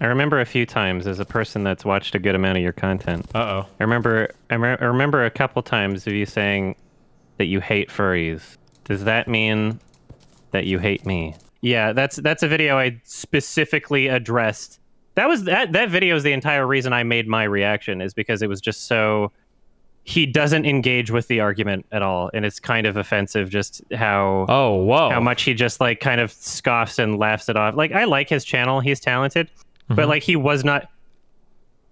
I remember a few times as a person that's watched a good amount of your content. Uh oh. I remember I, me- I remember a couple times of you saying that you hate furries. Does that mean that you hate me? Yeah, that's that's a video I specifically addressed. That was that that video is the entire reason I made my reaction is because it was just so he doesn't engage with the argument at all and it's kind of offensive just how Oh whoa. how much he just like kind of scoffs and laughs it off. Like I like his channel, he's talented, but Mhm. like he was not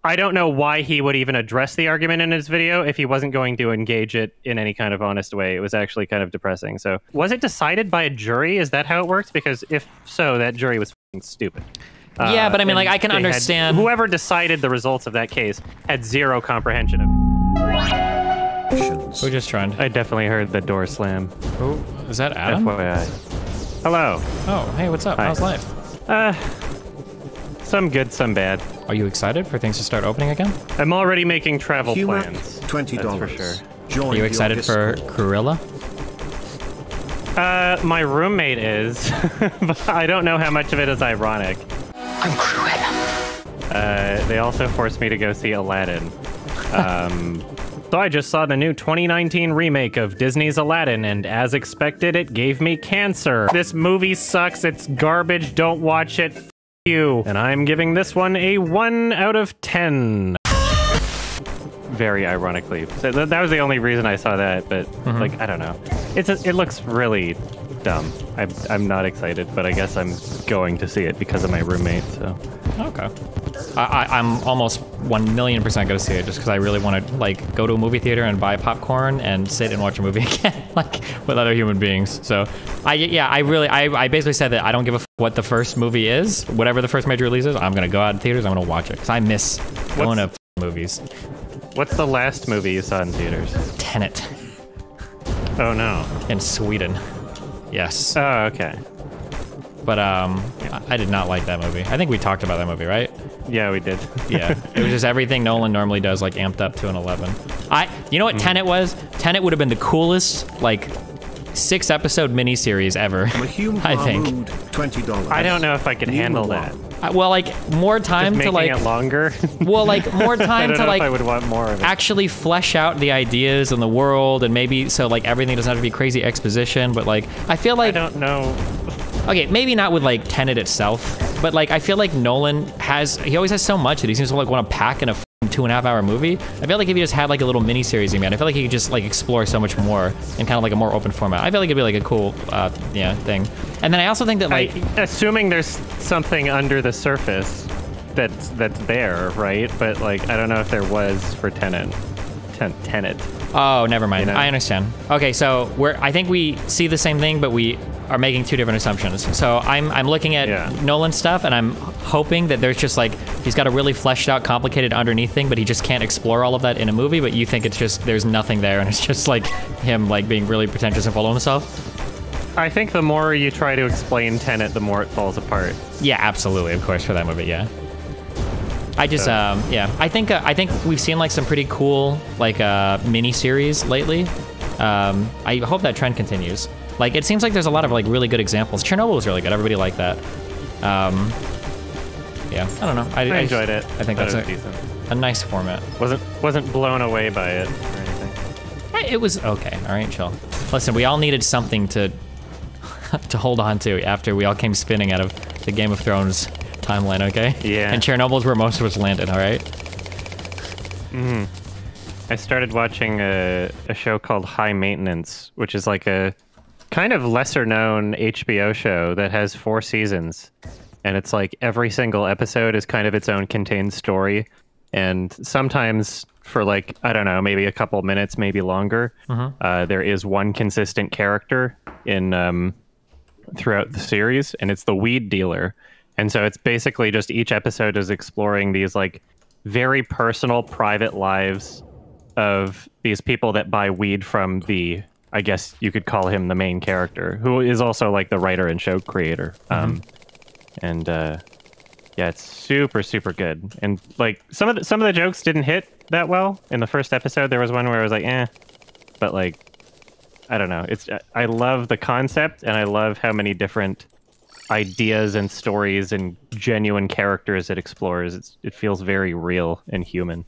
I don't know why he would even address the argument in his video if he wasn't going to engage it in any kind of honest way. It was actually kind of depressing. So, was it decided by a jury? Is that how it works? Because if so, that jury was fing stupid. Uh, Yeah, but I mean, like, I can they had- understand- whoever decided the results of that case had zero comprehension of. Who just joined? I definitely heard the door slam. Oh, is that? Adam? FYI. Hello. Oh, hey, what's up? Hi. How's life? Uh, some good, some bad. Are you excited for things to start opening again? I'm already making travel Humor, plans. twenty That's dollars. for sure. Join Are you excited for Discord. Cruella? Uh, my roommate is, but I don't know how much of it is ironic. I'm Cruella. Uh, they also forced me to go see Aladdin. Um, so I just saw the new 2019 remake of Disney's Aladdin, and as expected, it gave me cancer. This movie sucks. It's garbage. Don't watch it. You. And I'm giving this one a 1 out of 10. Very ironically. So th- that was the only reason I saw that, but mm-hmm. like I don't know. It's a, it looks really dumb. I'm I'm not excited, but I guess I'm going to see it because of my roommate. So Okay. I, I, I'm almost one million percent gonna see it just because I really want to like go to a movie theater and buy popcorn and sit and watch a movie again, like with other human beings. So, I yeah, I really, I, I basically said that I don't give a f- what the first movie is, whatever the first major release is. I'm gonna go out in theaters. I'm gonna watch it because I miss going to f- movies. What's the last movie you saw in theaters? Tenet Oh no. in Sweden. Yes, Oh okay. but um, I, I did not like that movie. I think we talked about that movie, right? Yeah, we did. Yeah, it was just everything Nolan normally does, like amped up to an 11. I, you know what Tenet was? Tenet would have been the coolest, like, six episode miniseries ever. Mahum I think. Mahmood, twenty dollars. I don't know if I can handle that. Well, like more time Just to like, it longer. well, like more I time to like I would want more of it. actually flesh out the ideas and the world, and maybe so like everything doesn't have to be crazy exposition. But like, I feel like I don't know. Okay, maybe not with like Tenet itself, but like I feel like Nolan has he always has so much that he seems to like want to pack in a two and a half hour movie. I feel like if he just had like a little mini series, man, I feel like he could just like explore so much more in kind of like a more open format. I feel like it'd be like a cool, uh, yeah, thing. And then I also think that like I, assuming there's something under the surface that's that's there, right? But like, I don't know if there was for Tenant. Ten, Tenet. Oh, never mind. You know? I understand. Okay, so we're I think we see the same thing, but we are making two different assumptions. So I'm I'm looking at Yeah. Nolan stuff, and I'm hoping that there's just like he's got a really fleshed out, complicated underneath thing, but he just can't explore all of that in a movie. But you think it's just there's nothing there, and it's just like him like being really pretentious and full of himself. I think the more you try to explain Tenet, the more it falls apart. Yeah, absolutely, of course, for that movie, yeah. I just, um, yeah, I think uh, I think we've seen like some pretty cool like uh, mini series lately. Um, I hope that trend continues. Like, it seems like there's a lot of like really good examples. Chernobyl was really good. Everybody liked that. Um, yeah, I don't know. I, I enjoyed it. I think that's a, decent. a nice format. Wasn't wasn't blown away by it or anything. Eh, It was okay. All right, chill. Listen, we all needed something to to hold on to after we all came spinning out of the Game of Thrones timeline. Okay. Yeah. And Chernobyl's where most of us landed. All right. Hmm. I started watching a, a show called High Maintenance, which is like a kind of lesser known HBO show that has four seasons. And it's like every single episode is kind of its own contained story. And sometimes for like, I don't know, maybe a couple minutes, maybe longer, uh, there is one consistent character in um, throughout the series, and it's the weed dealer. And so it's basically just each episode is exploring these like very personal, private lives of these people that buy weed from the, I guess you could call him the main character, who is also like the writer and show creator. Um, and uh, yeah, it's super, super good. And like some of the, some of the jokes didn't hit that well in the first episode. There was one where I was like, eh, but like I don't know. It's I love the concept and I love how many different ideas and stories and genuine characters it explores. It's, it feels very real and human.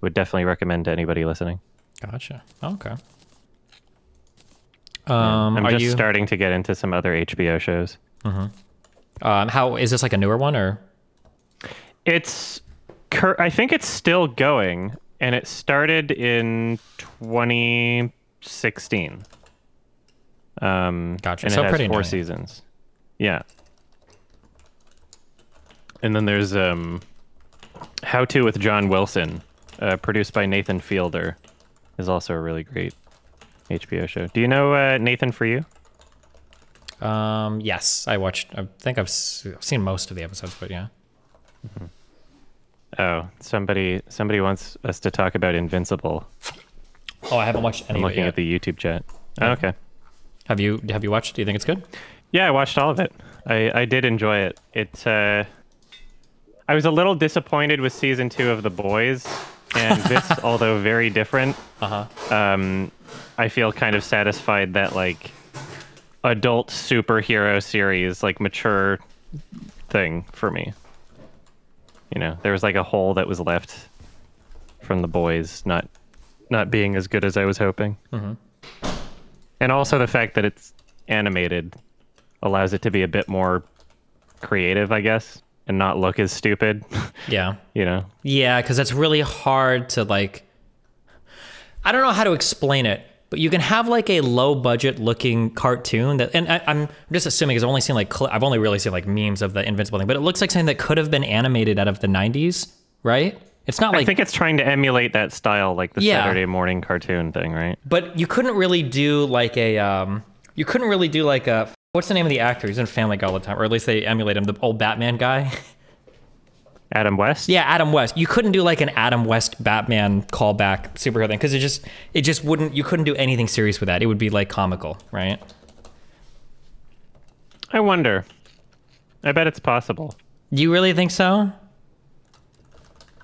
Would definitely recommend to anybody listening. Gotcha. Okay. Um, I'm are just you? starting to get into some other HBO shows. um, how is this like a newer one or? It's, cur- I think it's still going, and it started in 2016. Um, Gotcha. And So it has pretty four new. seasons. Yeah. And then there's um, How to with John Wilson, uh, produced by Nathan Fielder, is also a really great HBO show. Do you know uh, Nathan for you? Um, yes, I watched. I think I've, s- I've seen most of the episodes, but yeah. Oh, somebody somebody wants us to talk about Invincible. Oh, I haven't watched any I'm of it looking at the YouTube chat. Oh, okay. Have you Have you watched? Do you think it's good? Yeah, I watched all of it. I, I did enjoy it. It uh, I was a little disappointed with season two of The Boys, and this, although very different, Uh huh. um, I feel kind of satisfied that like adult superhero series, like mature thing for me. You know, there was like a hole that was left from The Boys, not not being as good as I was hoping. And also the fact that it's animated allows it to be a bit more creative, I guess, and not look as stupid. Yeah. you know, Yeah, because it's really hard to like. I don't know how to explain it, but you can have like a low budget looking cartoon that, and I, I'm just assuming because I've only seen like cl- I've only really seen like memes of the Invincible thing, but it looks like something that could have been animated out of the '90s, right? It's not like I think it's trying to emulate that style, like the Yeah. Saturday morning cartoon thing, right? but you couldn't really do like a, um, you couldn't really do like a. What's the name of the actor? He's in Family Guy all the time, or at least they emulate him, the old Batman guy. Adam West. Yeah, Adam West. You couldn't do like an Adam West Batman callback superhero thing because it just it just wouldn't. You couldn't do anything serious with that. It would be like comical, right? I wonder. I bet it's possible. Do you really think so?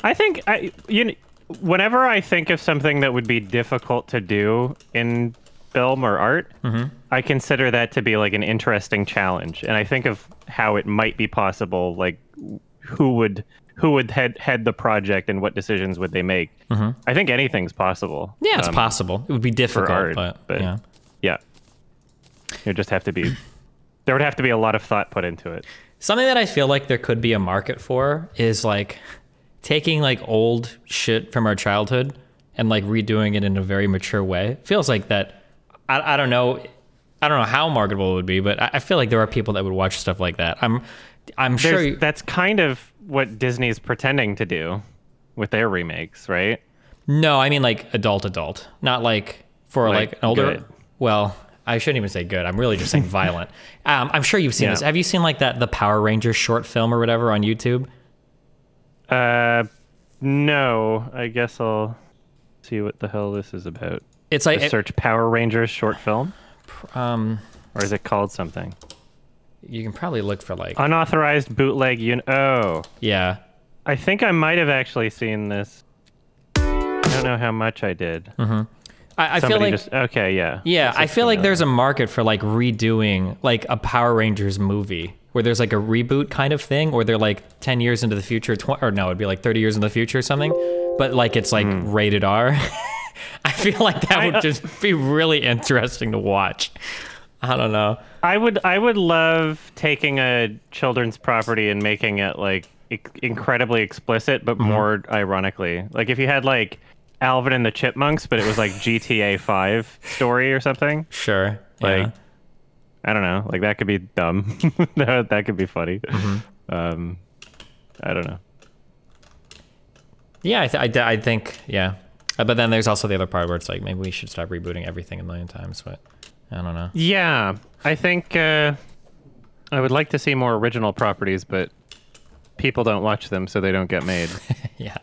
I think I you know, whenever I think of something that would be difficult to do in film or art, I consider that to be like an interesting challenge, and I think of how it might be possible. Like, who would who would head head the project, and what decisions would they make? I think anything's possible. Yeah, it's um, possible. It would be difficult, art, but, but- yeah. Yeah, it would just have to be. There would have to be a lot of thought put into it. Something that I feel like there could be a market for is like taking like old shit from our childhood and like redoing it in a very mature way. Feels like that. I, I don't know. I don't know how marketable it would be, but I, I feel like there are people that would watch stuff like that. I'm, I'm sure. You- that's kind of what Disney's pretending to do with their remakes, right? No, I mean like adult, adult, not like for like, Like, an older. good. Well, I shouldn't even say good. I'm really just saying violent. Um, I'm sure you've seen Yeah. this. Have you seen like that the Power Rangers short film or whatever on YouTube? Uh, no. I guess I'll see what the hell this is about. It's like Just search Power Rangers short film, um, or is it called something? you can probably look for like Unauthorized bootleg. Un- oh, yeah. I think I might have actually seen this. I don't know how much I did. I, I feel like just okay, yeah. yeah. I feel like there's a market for like redoing like a Power Rangers movie where there's like a reboot kind of thing, or they're like ten years into the future, tw- or no, it'd be like thirty years in the future or something. But like it's like rated R. I feel like that. I- would uh, just be really interesting to watch. I don't know. I would I would love taking a children's property and making it like incredibly explicit, but Mm-hmm. more ironically. Like if you had like Alvin and the Chipmunks, but it was like GTA Five story or something. Sure. Like yeah. I don't know. Like that could be dumb. that that could be funny. Mm-hmm. Um, I don't know. Yeah, I, th- I, th- I think yeah, Uh, but then there's also the other part where it's like maybe we should stop rebooting everything a million times. But I don't know. Yeah, I think uh, I would like to see more original properties, but people don't watch them, so they don't get made. yeah,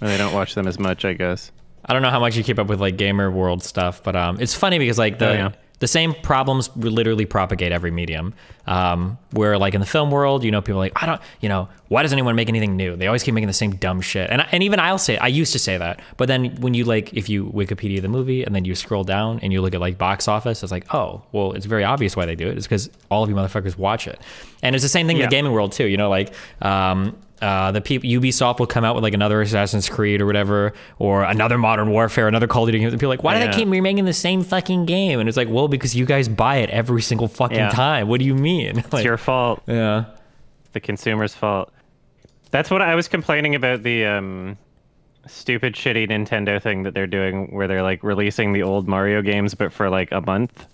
or they don't watch them as much, I guess. I don't know how much you keep up with like gamer world stuff, but um, it's funny because like the Oh, yeah. The same problems literally propagate every medium. Um, where like in the film world, you know, people are like, I don't, you know, why does anyone make anything new? They always keep making the same dumb shit. And and even I'll say, I used to say that, but then when you like, if you Wikipedia the movie and then you scroll down and you look at like box office, it's like, oh, well, it's very obvious why they do it. It's because all of you motherfuckers watch it. And it's the same thing in the gaming world too. You know, like. Um, uh, the people Ubisoft will come out with like another Assassin's Creed or whatever, or another Modern Warfare, another Call of Duty game. And people are like, why do Yeah. they keep remaking the same fucking game? And it's like, well, because you guys buy it every single fucking Yeah. time. What do you mean? It's Like, your fault. yeah. the consumer's fault. That's what I was complaining about the um, stupid, shitty Nintendo thing that they're doing, where they're like releasing the old Mario games, but for like a month.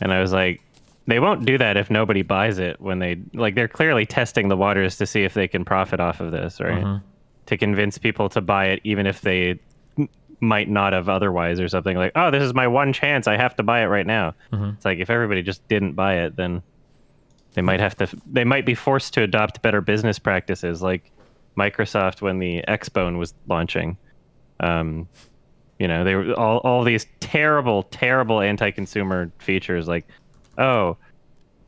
And I was like, they won't do that if nobody buys it when they like. They're clearly testing the waters to see if they can profit off of this, right? To convince people to buy it, even if they might not have otherwise, or something like, oh, this is my one chance. I have to buy it right now. It's like if everybody just didn't buy it, then they might have to they might be forced to adopt better business practices like microsoft when the xbone was launching um, you know they were all, all these terrible terrible anti-consumer features like oh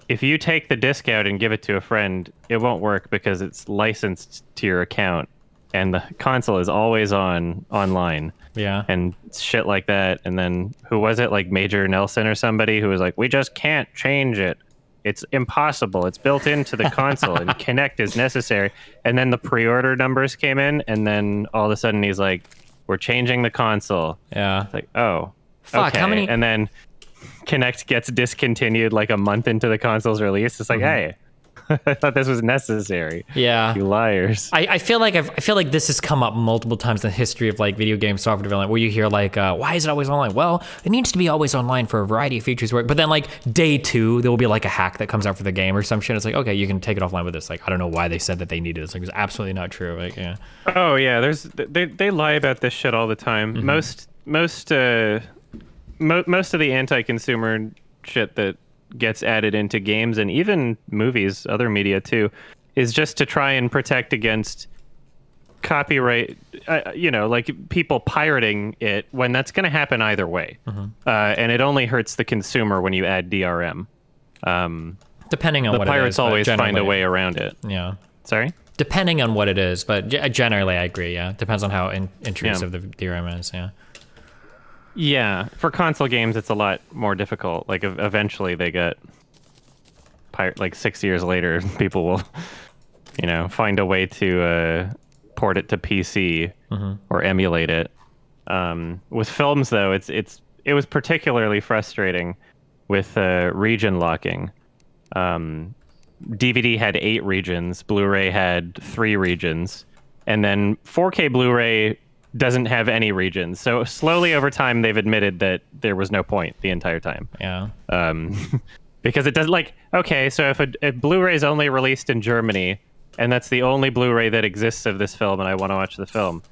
if you take the disc out and give it to a friend it won't work because it's licensed to your account and the console is always on online Yeah. and shit like that. And then who was it? Like Major Nelson or somebody who was like, "We just can't change it. It's impossible. It's built into the console, and Kinect is necessary." And then the pre-order numbers came in, and then all of a sudden he's like, "We're changing the console." yeah. It's like, oh, Fuck, how many- And then Kinect gets discontinued like a month into the console's release. It's like, Mm-hmm. hey, I thought this was necessary. Yeah. You liars. I, I feel like I've, I feel like this has come up multiple times in the history of like video game software development, where you hear like, uh, "Why is it always online?" Well, it needs to be always online for a variety of features. Work, but then like day two, there will be like a hack that comes out for the game or some shit. It's like, okay, you can take it offline with this. Like, I don't know why they said that they needed this. Like, it's absolutely not true. Like, yeah, Oh yeah, there's they they lie about this shit all the time. Mm-hmm. Most most uh mo- most of the anti-consumer shit that gets added into games and even movies, other media too, is just to try and protect against copyright. Uh, you know, like people pirating it when that's going to happen either way, Mm-hmm. uh, and it only hurts the consumer when you add DRM. Um, depending on the what pirates is, always find a way around it. Yeah, Sorry. depending on what it is, but generally, I agree. Yeah, depends on how in- intrusive the DRM is. Yeah. Yeah, for console games, it's a lot more difficult. Like eventually, they get pirate. Like six years later, people will, you know, find a way to uh, port it to PC or emulate it. Um, with films, though, it's it's it was particularly frustrating with uh, region locking. Um, DVD had eight regions, Blu-ray had three regions, and then 4K Blu-ray doesn't have any regions. So slowly over time, they've admitted that there was no point the entire time, Yeah. um, because it does like okay. So if a, if Blu-ray is only released in Germany, and that's the only Blu-ray that exists of this film, and I want to watch the film,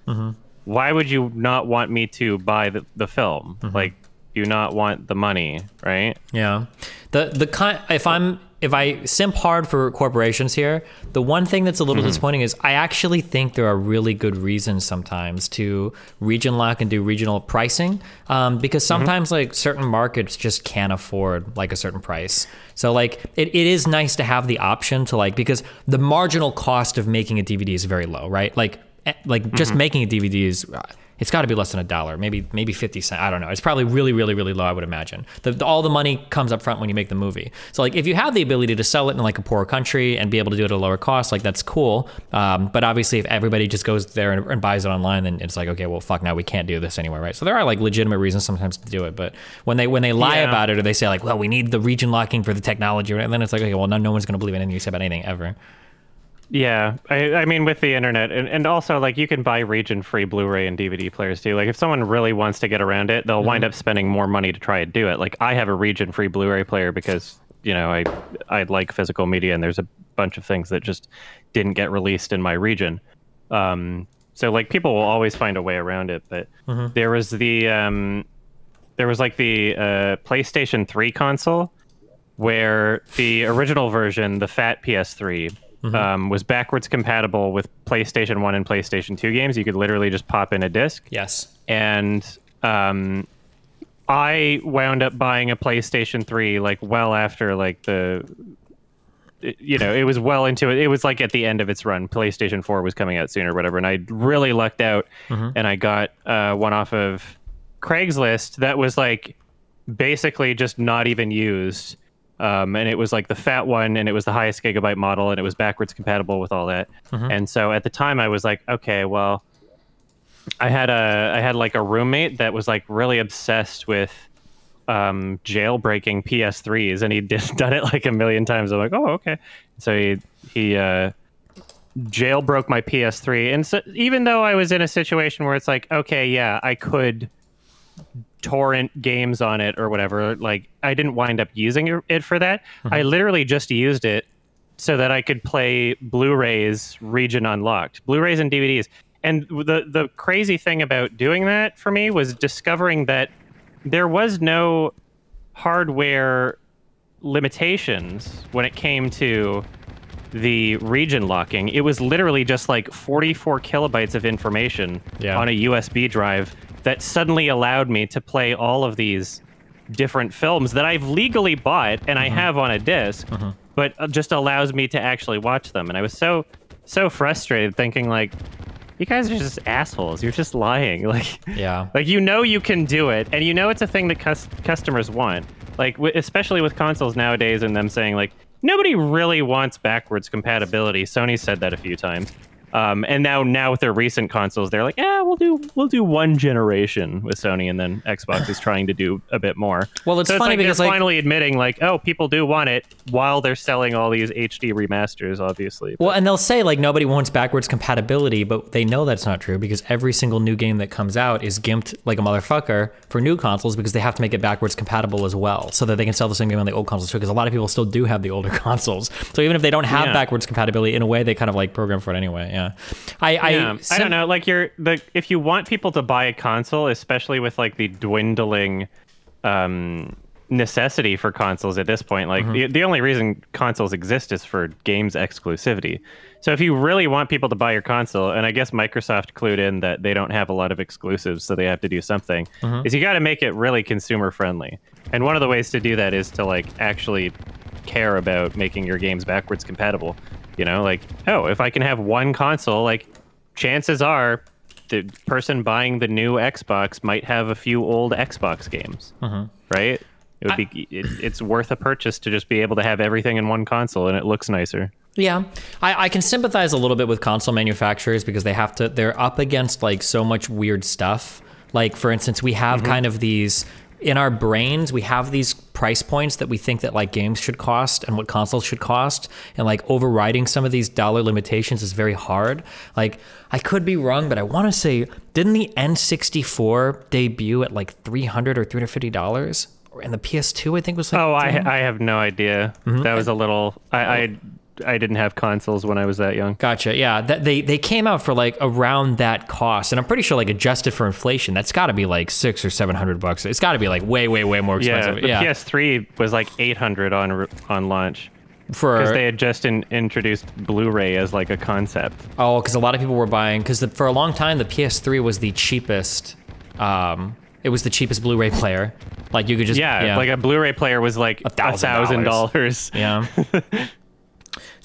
why would you not want me to buy the, the film? Like, do you not want the money, right? Yeah. The the kind if I'm if I simp hard for corporations here, the one thing that's a little disappointing is I actually think there are really good reasons sometimes to region lock and do regional pricing um, because sometimes like certain markets just can't afford like a certain price. So like it, it is nice to have the option to like because the marginal cost of making a DVD is very low, right? Like eh, like just making a DVD is uh, it's got to be less than a dollar, maybe maybe fifty cent. I don't know. It's probably really really really low. I would imagine. The, the- all the money comes up front when you make the movie. So like if you have the ability to sell it in like a poor country and be able to do it at a lower cost, like that's cool. Um, but obviously if everybody just goes there and, and buys it online, then it's like okay, well fuck, now we can't do this anywhere, right? So there are like legitimate reasons sometimes to do it. But when they when they lie Yeah. about it or they say like, well, we need the region locking for the technology, and then it's like okay, well no, no one's gonna believe anything you say about anything ever. Yeah, I, I mean with the internet, and, and also like you can buy region-free Blu-ray and DVD players too. Like if someone really wants to get around it, they'll wind up spending more money to try and do it. Like I have a region-free Blu-ray player because you know I I like physical media, and there's a bunch of things that just didn't get released in my region. Um, so like people will always find a way around it. But there was the um, there was like the uh, PlayStation 3 console where the original version, the fat PS3, um, was backwards compatible with PlayStation 1 and PlayStation 2 games. You could literally just pop in a disc. Yes. And um, I wound up buying a PlayStation 3 like well after like the you know, it was well into it. It was like at the end of its run. PlayStation 4 was coming out soon or whatever, and I really lucked out and I got uh, one off of Craigslist that was like basically just not even used. Um, and it was like the fat one, and it was the highest gigabyte model, and it was backwards compatible with all that. And so at the time, I was like, okay, well, I had a I had like a roommate that was like really obsessed with um, jailbreaking PS3s, and he did done it like a million times. I'm like, oh, okay. So he he uh, jailbroke my PS3, and so even though I was in a situation where it's like, okay, yeah, I could torrent games on it or whatever, like I didn't wind up using it for that. Mm-hmm. I literally just used it so that I could play Blu-rays region unlocked, Blu-rays and DVDs. And the the crazy thing about doing that for me was discovering that there was no hardware limitations when it came to the region locking. It was literally just like 44 kilobytes of information Yeah. on a USB drive that suddenly allowed me to play all of these different films that I've legally bought and I have on a disc, but uh, just allows me to actually watch them. And I was so so frustrated thinking like you guys are just assholes. You're just lying. Like Yeah. like you know you can do it, and you know it's a thing that cus- customers want. Like w- especially with consoles nowadays, and them saying like nobody really wants backwards compatibility. Sony said that a few times, um, and now now with their recent consoles, they're like, yeah, we'll do we'll do one generation with Sony, and then Xbox is trying to do a bit more. Well, it's so funny like because, they're like- finally admitting like, oh, people do want it, while they're selling all these HD remasters, obviously. Well, and they'll say like nobody wants backwards compatibility, but they know that's not true because every single new game that comes out is gimped like a motherfucker for new consoles because they have to make it backwards compatible as well, so that they can sell the same game on the old consoles too. Because a lot of people still do have the older consoles, so even if they don't have Yeah. backwards compatibility, in a way they kind of like program for it anyway. Yeah, I I, yeah, I don't know. Like you're the if you want people to buy a console, especially with like the dwindling um, necessity for consoles at this point, like the the only reason consoles exist is for games exclusivity. So if you really want people to buy your console, and I guess Microsoft clued in that they don't have a lot of exclusives, so they have to do something, is you got to make it really consumer friendly. And one of the ways to do that is to like actually care about making your games backwards compatible. You know, like, oh, if I can have one console, like chances are the person buying the new Xbox might have a few old Xbox games, mm-hmm. right? It would be it, it's worth a purchase to just be able to have everything in one console, and it looks nicer. Yeah, I, I can sympathize a little bit with console manufacturers because they have to. They're up against like so much weird stuff. Like for instance, we have mm-hmm. kind of these in our brains. We have these price points that we think that like games should cost and what consoles should cost, and like overriding some of these dollar limitations is very hard. Like I could be wrong, but I want to say didn't the N64 debut at like three hundred or three hundred fifty dollars? And the PS2, I think, was like Oh, I I have no idea. Mm-hmm. That was a little. I, I oh. I didn't have consoles when I was that young. Gotcha. Yeah, that they they came out for like around that cost, and I'm pretty sure like adjusted for inflation, that's got to be like six or seven hundred bucks. It's got to be like way, way, way more expensive. Yeah, the Yeah, PS3 was like 800 on on launch for because they had just in, introduced Blu-ray as like a concept. oh, because a lot of people were buying because for a long time the PS3 was the cheapest. Um, it was the cheapest Blu-ray player. Like you could just Yeah, like a Blu-ray player was like a thousand dollars. yeah.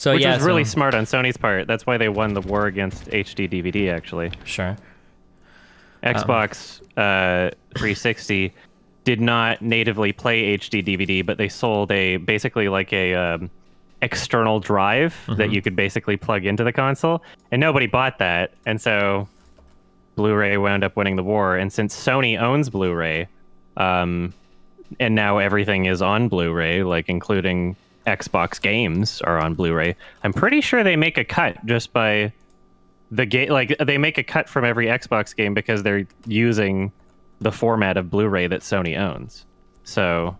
So Which yeah, was really so- smart on Sony's part. That's why they won the war against HD DVD. Actually, sure. Xbox uh, 360 did not natively play HD DVD, but they sold a basically like a um, external drive that you could basically plug into the console, and nobody bought that, and so Blu-ray wound up winning the war. And since Sony owns Blu-ray, um, and now everything is on Blu-ray, like including Xbox games are on Blu-ray. I'm pretty sure they make a cut just by the game. Like they make a cut from every Xbox game because they're using the format of Blu-ray that Sony owns. So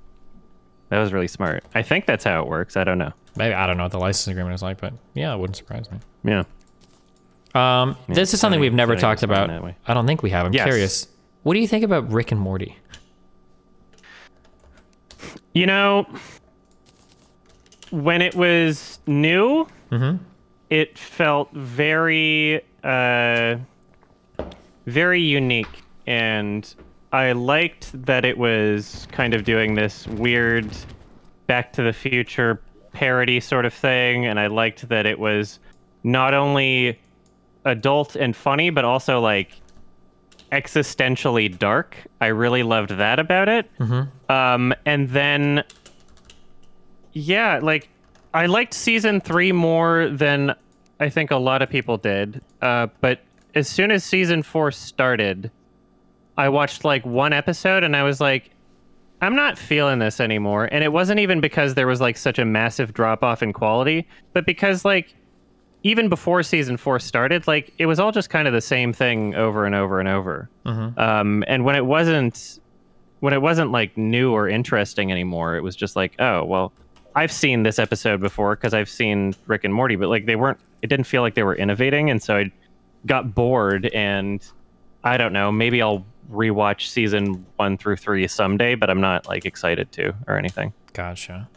that was really smart. I think that's how it works. I don't know. Maybe I don't know what the license agreement is like, but yeah, it wouldn't surprise me. Yeah. Um, this is something we've never talked about. I don't think we have. I'm Yes. curious. What do you think about Rick and Morty? You know, when it was new, it felt very, uh, very unique, and I liked that it was kind of doing this weird Back to the Future parody sort of thing, and I liked that it was not only adult and funny, but also like existentially dark. I really loved that about it. Um, and then, yeah, like I liked season three more than I think a lot of people did. Uh, but as soon as season four started, I watched like one episode and I was like, I'm not feeling this anymore. And it wasn't even because there was like such a massive drop off in quality, but because like even before season four started, like it was all just kind of the same thing over and over and over. Um, and when it wasn't, when it wasn't like new or interesting anymore, it was just like, oh well, I've seen this episode before because I've seen Rick and Morty, but like they weren't. It didn't feel like they were innovating, and so I got bored. And I don't know, maybe I'll rewatch season one through three someday, but I'm not like excited to or anything. Gotcha.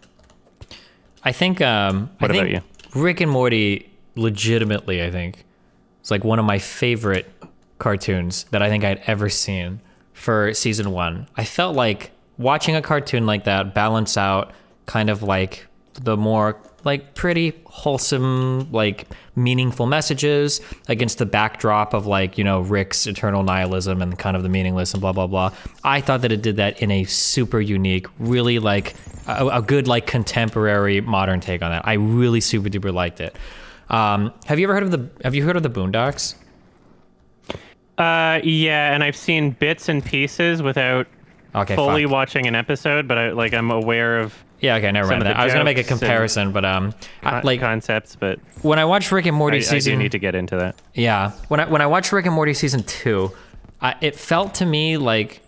I think. Um, What I think about you? Rick and Morty, legitimately, I think, it's like one of my favorite cartoons that I think I'd ever seen for season one. I felt like watching a cartoon like that balance out kind of like the more like pretty wholesome like meaningful messages against the backdrop of like you know rick's eternal nihilism and kind of the meaningless and blah blah blah. I thought that it did that in a super unique really like a, a good like contemporary modern take on that. I really super duper liked it. Um, have you ever heard of the have you heard of the boondocks? Uh, yeah, and I've seen bits and pieces without okay fully fuck. watching an episode, but I like I'm aware of yeah okay never some mind that i was gonna make a comparison but um I, con- like concepts, but when i watched rick and morty I, I season do need to get into that. Yeah, when I when I watched Rick and Morty season two, I, it felt to me like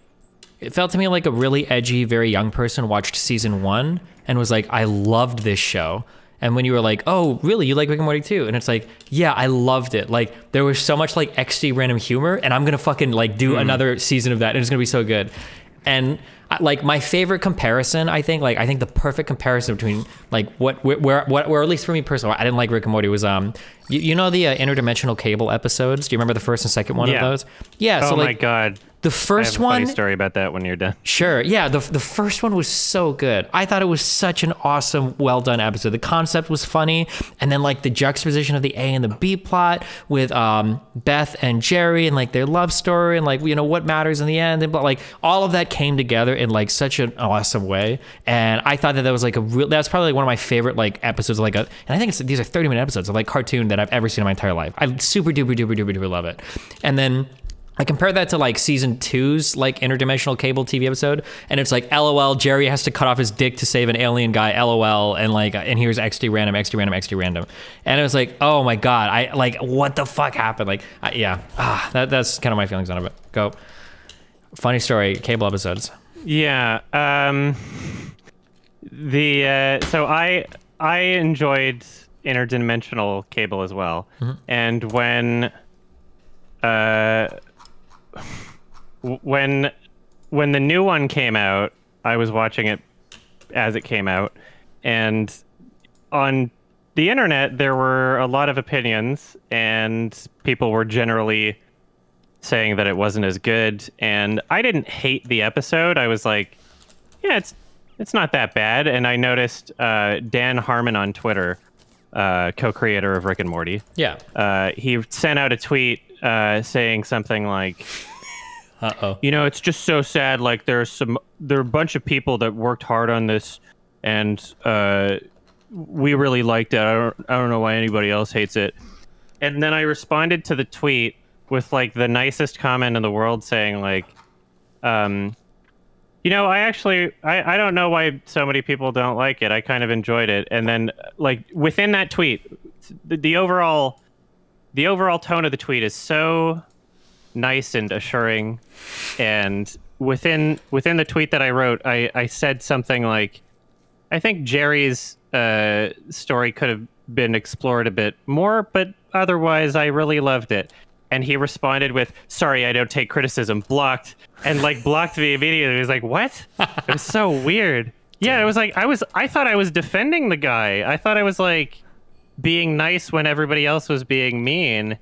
it felt to me like a really edgy, very young person watched season one and was like, "I loved this show." And when you were like, "Oh, really? You like Rick and Morty too?" and it's like, "Yeah, I loved it." Like there was so much like XD random humor, and I'm gonna fucking like do another season of that, and it's gonna be so good. And I- like my favorite comparison, I think, like I think the perfect comparison between like what where where, what, or at least for me personally, I didn't like Rick and Morty was um you, you know the uh, interdimensional cable episodes. Do you remember the first and second one Yeah. of those? Yeah. oh so my god! The first have a funny one, story about that when you're done. Sure. Yeah, the the first one was so good. I thought it was such an awesome, well done episode. The concept was funny, and then like the juxtaposition of the A and the B plot with um, Beth and Jerry and like their love story and like you know what matters in the end, and but like all of that came together in like such an awesome way. And I thought that that was like a real. That's probably like one of my favorite like episodes of like a. And I think it's these are thirty minute episodes of like cartoon that I've ever seen in my entire life. I super duper duper duper duper love it. And then. I compare that to like season two's like interdimensional cable TV episode, and it's like LOL, Jerry has to cut off his dick to save an alien guy, LOL, and like, and here's XD random, XD random, XD random, and it was like, oh my god, I like, what the fuck happened? Like, I, yeah, ah, that, that's kind of my feelings on it. But go, funny story, cable episodes. Yeah. Um, the uh, so I I enjoyed interdimensional cable as well, and when uh when when the new one came out, I was watching it as it came out, and on the internet there were a lot of opinions, and people were generally saying that it wasn't as good and I didn't hate the episode. I was like, yeah, it's it's not that bad and I noticed uh, Dan Harmon on Twitter, uh, co-creator of Rick and Morty, Yeah. uh, he sent out a tweet uh, saying something like, Uh oh. you know, it's just so sad. Like there's some, there are a bunch of people that worked hard on this, and uh, we really liked it. I don't, I don't know why anybody else hates it. And then I responded to the tweet with like the nicest comment in the world, saying like, um, you know, I actually, I, I don't know why so many people don't like it. I kind of enjoyed it. And then like within that tweet, the, the overall, the overall tone of the tweet is so nice and assuring. And within within the tweet that i wrote i i said something like i think jerry's uh story could have been explored a bit more but otherwise i really loved it. And he responded with sorry i don't take criticism. Blocked. And like blocked me immediately. He was like what? It was so weird. Yeah it was like i was i thought i was defending the guy. I thought i was like being nice when everybody else was being mean.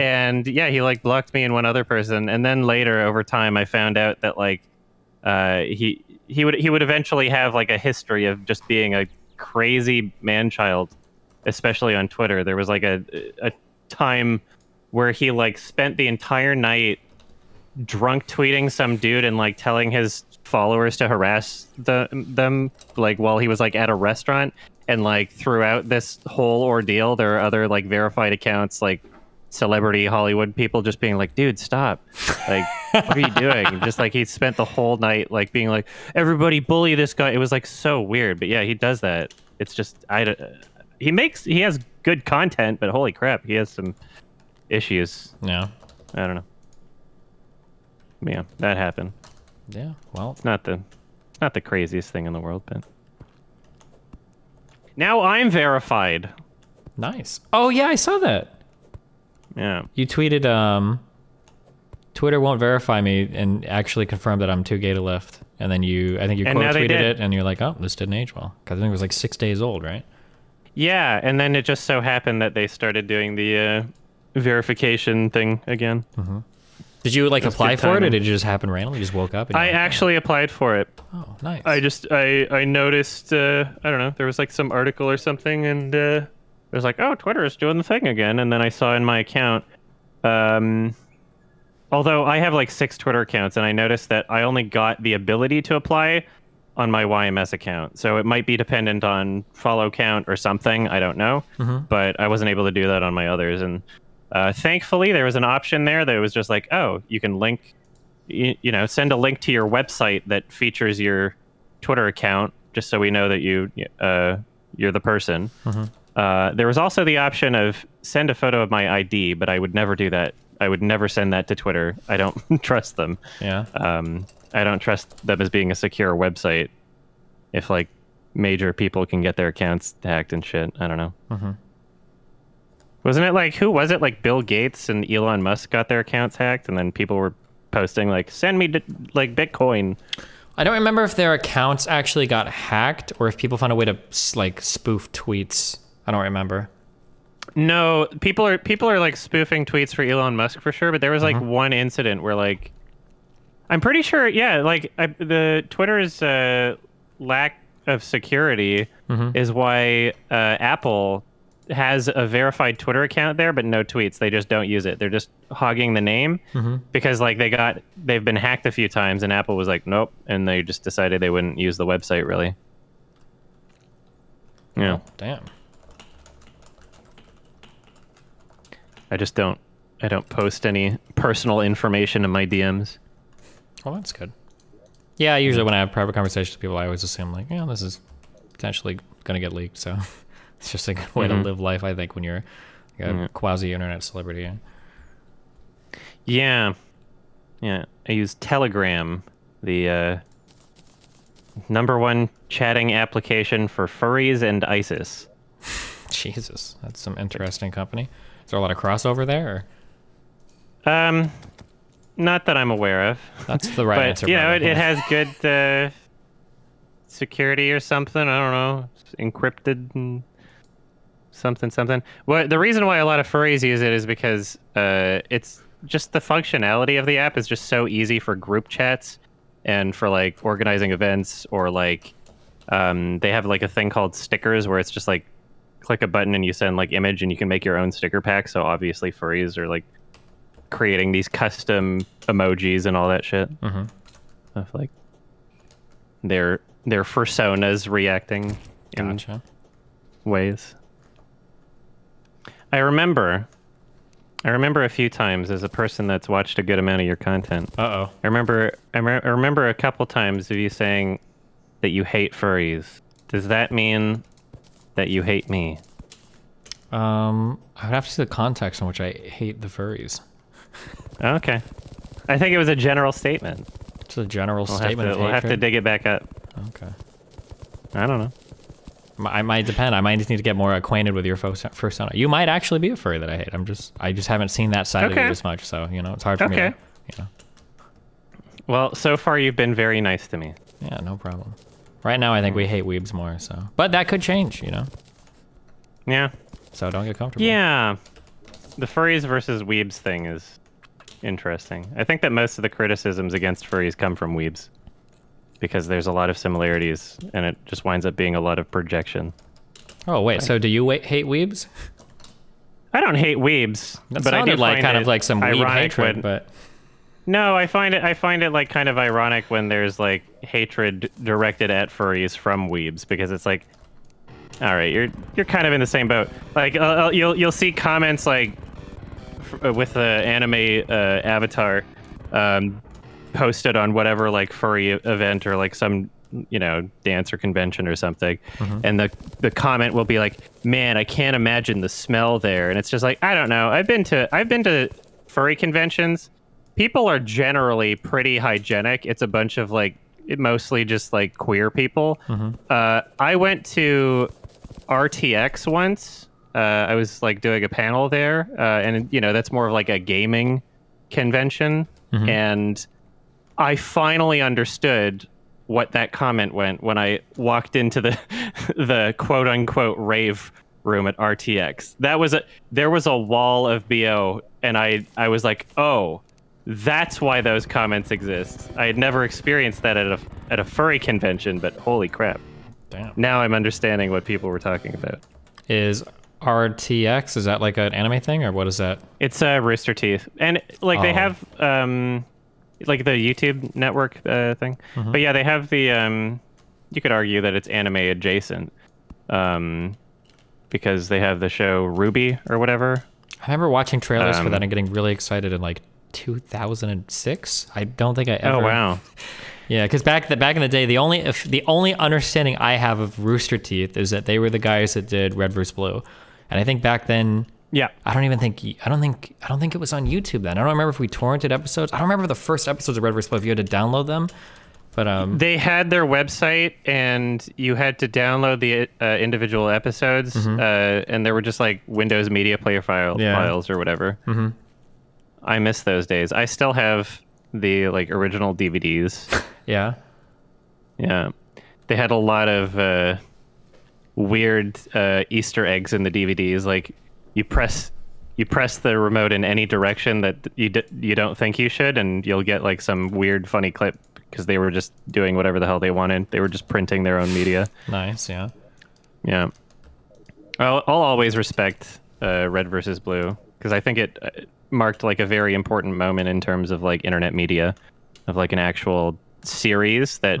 And yeah, he like blocked me and one other person, and then later over time, I found out that like uh, he he would he would eventually have like a history of just being a crazy man child, especially on Twitter. There was like a a time where he like spent the entire night drunk tweeting some dude and like telling his followers to harass the, them like while he was like at a restaurant and like throughout this whole ordeal there are other like verified accounts like celebrity hollywood people just being like dude stop. Like what are you doing? Just like he spent the whole night like being like everybody bully this guy. It was like so weird but yeah he does that. It's just i he makes he has good content but holy crap he has some issues. Yeah. i don't know. Yeah that happened. Yeah. Well, it's not the it's not the craziest thing in the world, but now I'm verified. nice. Oh yeah, I saw that. Yeah. You tweeted, um, Twitter won't verify me and actually confirmed that I'm too gay to lift. And then you, I think you And quote tweeted it and you're like, oh, this didn't age well. Because I think it was like six days old, right? Yeah, and then it just so happened that they started doing the uh, verification thing again. Did you like That's apply for it or did it just happen randomly? You just woke up and I like, actually applied for it. oh, nice. I just I I noticed uh, I don't know there was like some article or something and uh, it was like oh Twitter is doing the thing again and then I saw in my account um although I have like six Twitter accounts and I noticed that I only got the ability to apply on my YMS account so it might be dependent on follow count or something I don't know but I wasn't able to do that on my others and uh, thankfully there was an option there that was just like oh you can link you, you know send a link to your website that features your Twitter account just so we know that you uh, you're the person. Uh, there was also the option of send a photo of my ID, but I would never do that. I would never send that to Twitter. I don't trust them. yeah. Um, I don't trust them as being a secure website. If like major people can get their accounts hacked and shit, I don't know. Mhm. Wasn't it like who was it? Like Bill Gates and Elon Musk got their accounts hacked, and then people were posting like, "Send me like Bitcoin." I don't remember if their accounts actually got hacked or if people found a way to like spoof tweets. I don't remember. No, people are people are like spoofing tweets for Elon Musk for sure, but there was like one incident where like I'm pretty sure, yeah, like I, the Twitter's uh, lack of security is why uh, Apple has a verified Twitter account there, but no tweets. They just don't use it. They're just hogging the name mm-hmm. because like they got they've been hacked a few times, and Apple was like, nope, and they just decided they wouldn't use the website really. Yeah. Oh, damn. I just don't I don't post any personal information in my DMs. Well, that's good. Yeah, usually when I have private conversations with people, I always assume like, yeah, this is potentially gonna get leaked. So it's just a good way to live life, I think, when you're like, a quasi internet celebrity. Yeah. Yeah. Yeah. I use Telegram, the uh, number one chatting application for furries and ISIS. Jesus, that's some interesting company. Is there a lot of crossover there? Or? Um not that I'm aware of. That's the right but answer. you know, it, it has good uh, security or something. I don't know, It's encrypted and something something. What the reason why a lot of furries use it is because uh, it's just the functionality of the app is just so easy for group chats and for like organizing events or like um, they have like a thing called stickers where it's just like click a button and you send like image and you can make your own sticker pack. So obviously furries are like creating these custom emojis and all that shit Mhm. of like their their personas reacting in Gotcha. ways. I remember I remember a few times as a person that's watched a good amount of your content. Uh oh. I remember I, me- I remember a couple times of you saying that you hate furries. Does that mean that you hate me? Um, I would have to see the context in which I hate the furries. Okay. I think it was a general statement. It's a general We'll, have statement to, of we'll have to dig it back up. Okay. I don't know. I might depend. I might just need to get more acquainted with your first persona. You might actually be a furry that I hate. I'm just, I just haven't seen that side of Okay. you as much. So you know, it's hard for me. Okay. To, you know, Well, so far you've been very nice to me. yeah, no problem. Right now, I think we hate weebs more. So, but that could change. You know, Yeah. so don't get comfortable. Yeah. the furries versus weebs thing is interesting. I think that most of the criticisms against furries come from weebs because there's a lot of similarities and it just winds up being a lot of projection. Oh wait, so do you wa- hate weebs? I don't hate weebs, That but I do like kind of like some weeb hatred, when- but No, I find it I find it like kind of ironic when there's like hatred directed at furries from weebs because it's like all right, you're you're kind of in the same boat. Like uh, uh, you'll you'll see comments like f- uh, with the anime uh, avatar um, posted on whatever like furry event or like some you know dance or convention or something, and the the comment will be like, "Man, I can't imagine the smell there," and it's just like I don't know. I've been to I've been to furry conventions. People are generally pretty hygienic. It's a bunch of like mostly just like queer people. Uh, I went to RTX once. Uh, I was like doing a panel there, uh, and you know that's more of like a gaming convention, and I finally understood what that comment went when I walked into the the quote unquote rave room at RTX. That was a there was a wall of bo, and I I was like, oh, that's why those comments exist. I had never experienced that at a at a furry convention, but holy crap! damn. Now I'm understanding what people were talking about. Is RTX is that like an anime thing or what is that? It's uh, Rooster Teeth, and like they Oh. have um, like the YouTube network uh, thing. But yeah, they have the um, you could argue that it's anime adjacent, um, because they have the show RWBY or whatever. I remember watching trailers for Um, that and getting really excited in like 2006. I don't think I ever. Oh wow! Yeah, because back the, back in the day, the only if the only understanding I have of Rooster Teeth is that they were the guys that did Red vs Blue, and I think back then Yeah, I don't even think I don't think I don't think it was on YouTube then. I don't remember if we torrented episodes. I don't remember the first episodes of Red vs Blue if you had to download them, but um they had their website, and you had to download the uh, individual episodes, uh, and there were just like Windows Media Player file Yeah. files or whatever. Mm-hmm. I miss those days. I still have the like original DVDs. yeah. Yeah, they had a lot of uh, weird uh, Easter eggs in the DVDs. Like you press you press the remote in any direction that you d- you don't think you should, and you'll get like some weird, funny clip because they were just doing whatever the hell they wanted. They were just printing their own media. Nice, yeah. Yeah, I'll, I'll always respect uh, Red versus Blue because I think it uh, marked like a very important moment in terms of like internet media, of like an actual series that,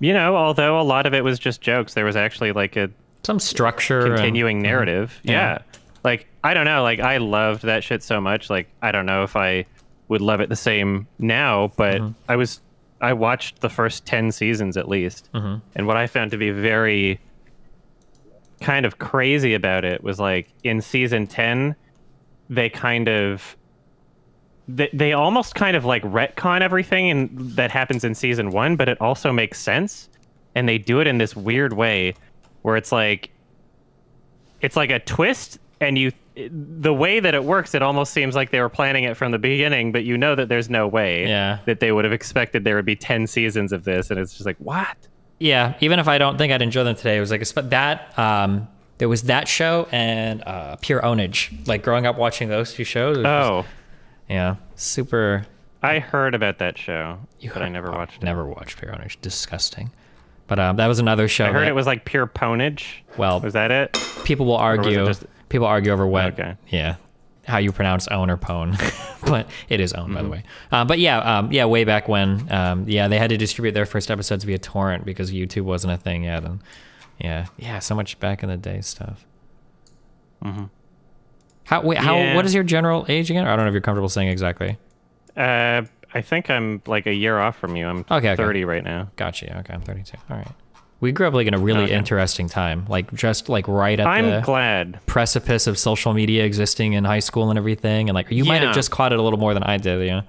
you know, although a lot of it was just jokes, there was actually like a Some structure and- continuing narrative. Yeah. Yeah. Like, I don't know. Like, I loved that shit so much. Like, I don't know if I would love it the same now, but mm-hmm. I was, I watched the first 10 seasons at least. Mm-hmm. And what I found to be very kind of crazy about it was like in season 10, they kind of. They, they almost kind of like retcon everything and that happens in season one, but it also makes sense. And they do it in this weird way where it's like it's like a twist and you the way that it works it almost seems like they were planning it from the beginning but you know that there's no way Yeah. that they would have expected there would be 10 seasons of this and it's just like what Yeah, even if I don't think I'd enjoy them today, it was like that um there was that show and uh Pure Ownage. Like growing up watching those two shows. was just- oh yeah, super i heard about that show You but i never oh, watched it Never watched Pure Ownage. Disgusting. But um, that was another show. i heard that- it was like pure ponage Well, was that it people will argue. just- People argue over what. Okay. Yeah. How you pronounce own or pone, but it is own by Mm-hmm. the way. Um, but yeah, um, yeah, way back when, um, yeah, they had to distribute their first episodes via torrent because YouTube wasn't a thing yet, and yeah, yeah, so much back in the day stuff. How wait, how Mm-hmm. Yeah. what is your general age again? I don't know if you're comfortable saying exactly. uh i think i'm like a year off from you i'm Okay, okay. 30 right now Gotcha. Okay, I'm 32. All right. We grew up like in a really Okay. interesting time, like just like right at i'm the glad precipice of social media existing in high school and everything, and like you might have just caught it a little more than I did. Yeah.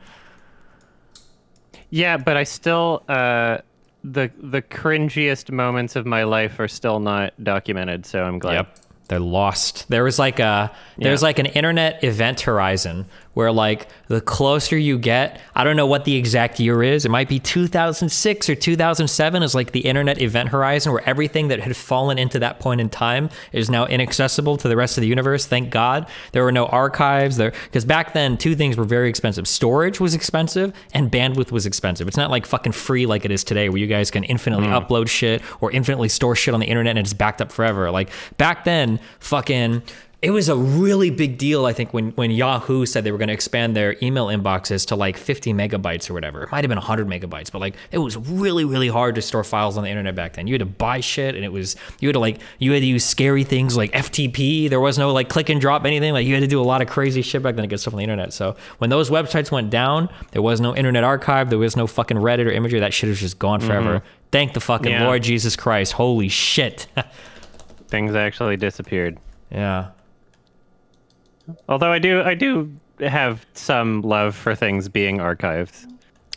Yeah, but I still uh the the cringiest moments of my life are still not documented, so I'm glad. Yep. They're lost. There was like a there's Yeah. like an internet event horizon where like the closer you get, I don't know what the exact year is. It might be 2006 or 2007 is like the internet event horizon where everything that had fallen into that point in time is now inaccessible to the rest of the universe. Thank God. There were no archives there because back then two things were very expensive. Storage was expensive and bandwidth was expensive. It's not like fucking free like it is today where you guys can infinitely hmm. upload shit or infinitely store shit on the internet and it's backed up forever. Like back then, fucking it was a really big deal, I think, when, when Yahoo said they were going to expand their email inboxes to like 50 megabytes or whatever. It might have been 100 megabytes, but like it was really, really hard to store files on the internet back then. You had to buy shit, and it was you had to like you had to use scary things like FTP. There was no like click and drop anything. Like you had to do a lot of crazy shit back then to get stuff on the internet. So when those websites went down, there was no internet archive. There was no fucking Reddit or Imgur. That shit was just gone mm-hmm. forever. Thank the fucking Yeah. Lord Jesus Christ. Holy shit. Things actually disappeared. yeah. Although I do, I do have some love for things being archived.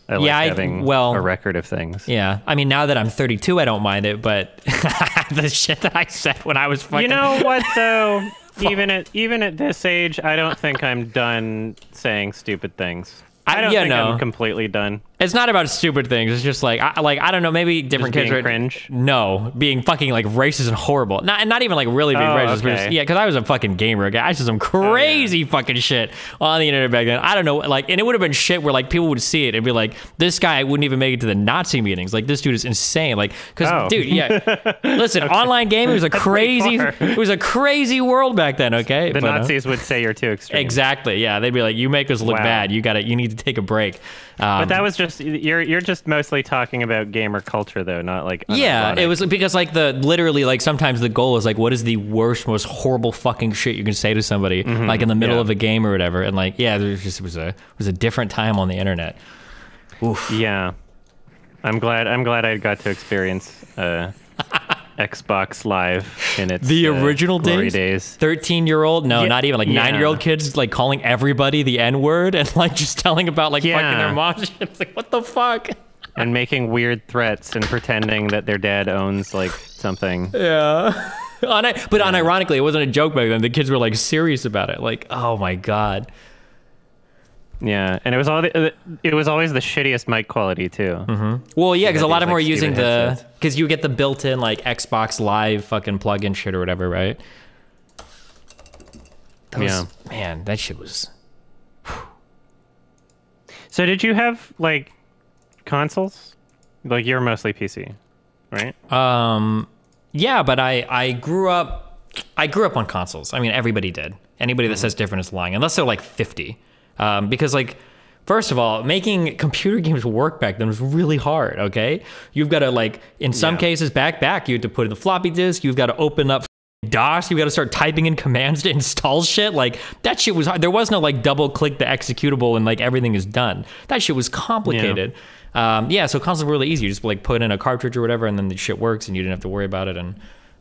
I like Yeah, I- having well- a record of things. Yeah, I mean, now that I'm 32, I don't mind it, but the shit that I said when I was fucking. You know what though? even at even at this age, I don't think I'm done saying stupid things. I, I- don't think no. I'm completely done. It's not about stupid things. It's just like, I, like I don't know, maybe different Just kids being are cringe? No, being fucking like racist and horrible. Not, and not even like really being Oh, racist. but just- yeah, because I was a fucking gamer. guy. I said some crazy fucking shit on the internet back then. I don't know, like, and it would have been shit where like people would see it and be like, this guy wouldn't even make it to the Nazi meetings. Like, this dude is insane. Like, because Oh. dude, yeah, listen, online gaming was a crazy, it was a crazy world back then. Okay, The But, uh, Nazis would say you're too extreme. Exactly. Yeah, they'd be like, "You make us look Wow. bad. You got to You need to take a break." Um, But that was just you're you're just mostly talking about gamer culture though, not like yeah, it was because like the literally like sometimes the goal is like, what is the worst, most horrible fucking shit you can say to somebody like in the middle Mm-hmm. yeah. of a game or whatever, and like yeah, there's just it was a it was a different time on the internet. Oof. Yeah, I'm glad. I'm glad I got to experience uh, Xbox Live in its The uh, original glory days? days. 13 year old no Yeah, not even like yeah. nine year old kids like calling everybody the n-word and like just telling about like fucking their mom it's like what the fuck and making weird threats and pretending that their dad owns like something. Yeah. But unironically, it wasn't a joke back then. The kids were like serious about it. Like, oh my god. Yeah, and it was all the, uh, it was always the shittiest mic quality too. Mm-hmm. Well, yeah, because a lot of them were using the because you get the built-in like Xbox Live fucking plug-in shit or whatever, right? Those, Yeah. Man, that shit was. So did you have like consoles? Like you're mostly PC, right? Um, yeah, but I I grew up I grew up on consoles. I mean, everybody did. Anybody that mm-hmm. says different is lying, unless they're like 50. Um, because like. First of all, making computer games work back then was really hard. Okay, you've got to like, in some Yeah. cases, back back, you had to put in the floppy disk. You've got to open up DOS. You've got to start typing in commands to install shit. Like that shit was hard. There was no like double click the executable and like everything is done. That shit was complicated. Um, yeah, so consoles were really easy. You just like put in a cartridge or whatever, and then the shit works, and you didn't have to worry about it. And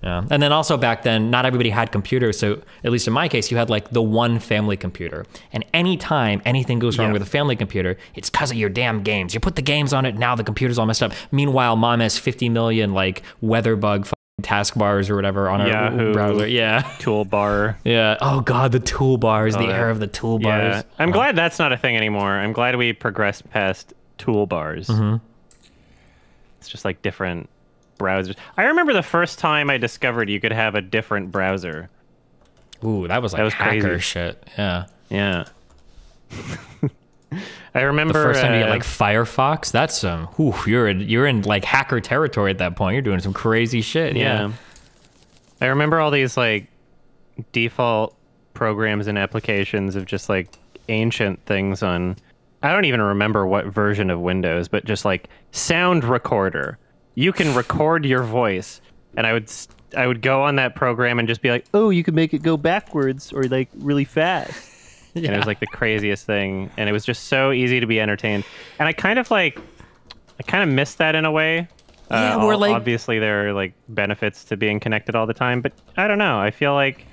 yeah, and then also back then, not everybody had computers. So at least in my case, you had like the one family computer, and anytime anything goes wrong Yeah. with a family computer, it's because of your damn games. You put the games on it, now the computer's all messed up. Meanwhile, mom has 50 million like WeatherBug fucking taskbars or whatever on her Yahoo. browser. Yeah. Toolbar. Yeah. Oh god, the toolbars, the yeah. era of the toolbars. Yeah, I'm glad that's not a thing anymore. I'm glad we progressed past toolbars. Mm-hmm. It's just like different browsers. I remember the first time I discovered you could have a different browser. Ooh, that was like was hacker crazy. shit. Yeah. Yeah. I remember The first time you get uh, like Firefox, that's some. Ooh, you're in you're in like hacker territory at that point. You're doing some crazy shit. Yeah. yeah. I remember all these like default programs and applications of just like ancient things on I don't even remember what version of Windows, but just like sound recorder. You can record your voice and I would s- I would go on that program and just be like, "Oh, you can make it go backwards or like really fast." And it was like the craziest thing and it was just so easy to be entertained. And I kind of like I kind of missed that in a way. Yeah, Uh, we're like- obviously there are like benefits to being connected all the time, but I don't know. I feel like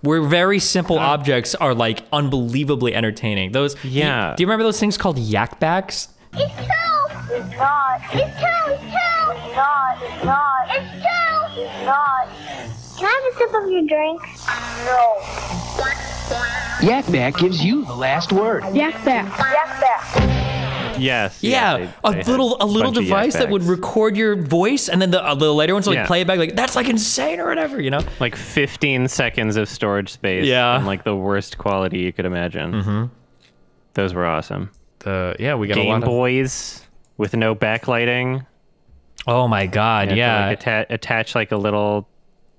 Where very simple objects are like unbelievably entertaining. Those. do you- Yeah. Do you, remember those things called Yak Baks? It's two. It's not. It's two. It's two. It's not. It's not. It's two. It's not. Can I have a sip of your drink? No. Yak Bak gives you the last word. Yak Bak. Yak Bak. Yes. Yeah, yes, they- they a had little a little bunch of device that would record your voice, and then the, uh, the later ones would like Yeah. play it back. Like that's like insane or whatever, you know? like 15 seconds of storage space. Yeah. And like the worst quality you could imagine. Mm-hmm. Those were awesome. The yeah, we got a Game lot of. Boys with no backlighting. Oh my god, You yeah. like, atta- attach like a little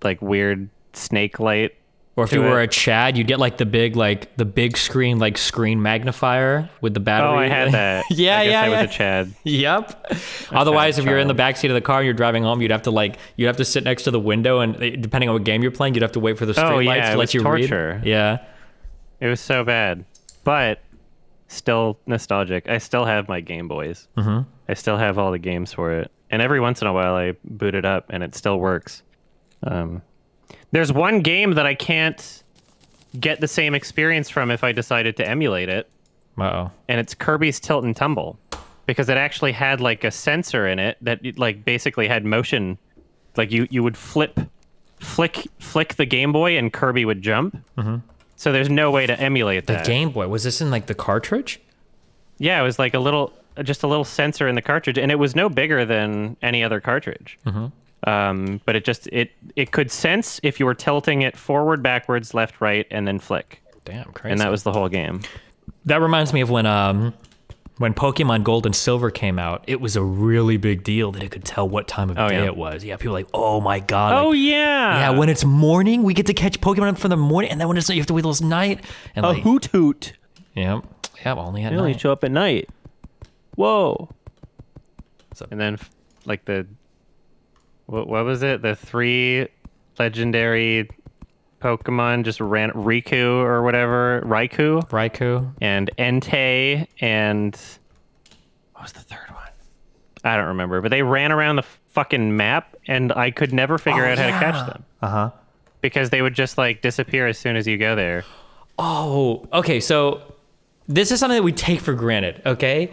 like weird snake light. or if you were a Chad, you'd get like the big like the big screen like screen magnifier with the battery. Oh, I had that. yeah, I guess yeah, I was a Chad. Yep. Otherwise, if you're in the back seat of the car and you're driving home, you'd have to like you'd have to sit next to the window, and eh, depending on what game you're playing, you'd have to wait for the street Oh, yeah, lights to it let you torture. read. Yeah. It was so bad, but still nostalgic. I still have my Game Boys. Mm-hmm. I still have all the games for it, and every once in a while I boot it up, and it still works. Um, there's one game that I can't get the same experience from if I decided to emulate it, oh. and it's Kirby's Tilt and Tumble, because it actually had like a sensor in it that it, like basically had motion, like you you would flip, flick flick the Game Boy, and Kirby would jump. Mm-hmm. So there's no way to emulate that. The. Game Boy was this in like the cartridge? Yeah, it was like a little, just a little sensor in the cartridge, and it was no bigger than any other cartridge. Um, but it just it it could sense if you were tilting it forward, backwards, left, right, and then flick, Damn, crazy. and that was the whole game. That reminds me of when um when Pokemon Gold and Silver came out, it was a really big deal that it could tell what time of Oh, day yeah. it was. Yeah, people were like, oh my god. Oh like, yeah, yeah, when it's morning, we get to catch Pokemon for the morning, and then when it's you have to wait till it's night. And a like, hoot hoot. yeah, yeah, only at They only show up at night. Whoa. So- And then, like the, what what was it? The three legendary Pokemon just ran Riku or whatever, Raikou. Raikou. and Entei and what was the third one? I don't remember, but they ran around the fucking map and I could never figure Oh, out how to catch them Uh huh. because they would just like disappear as soon as you go there. Oh, okay. So this is something that we take for granted. Okay.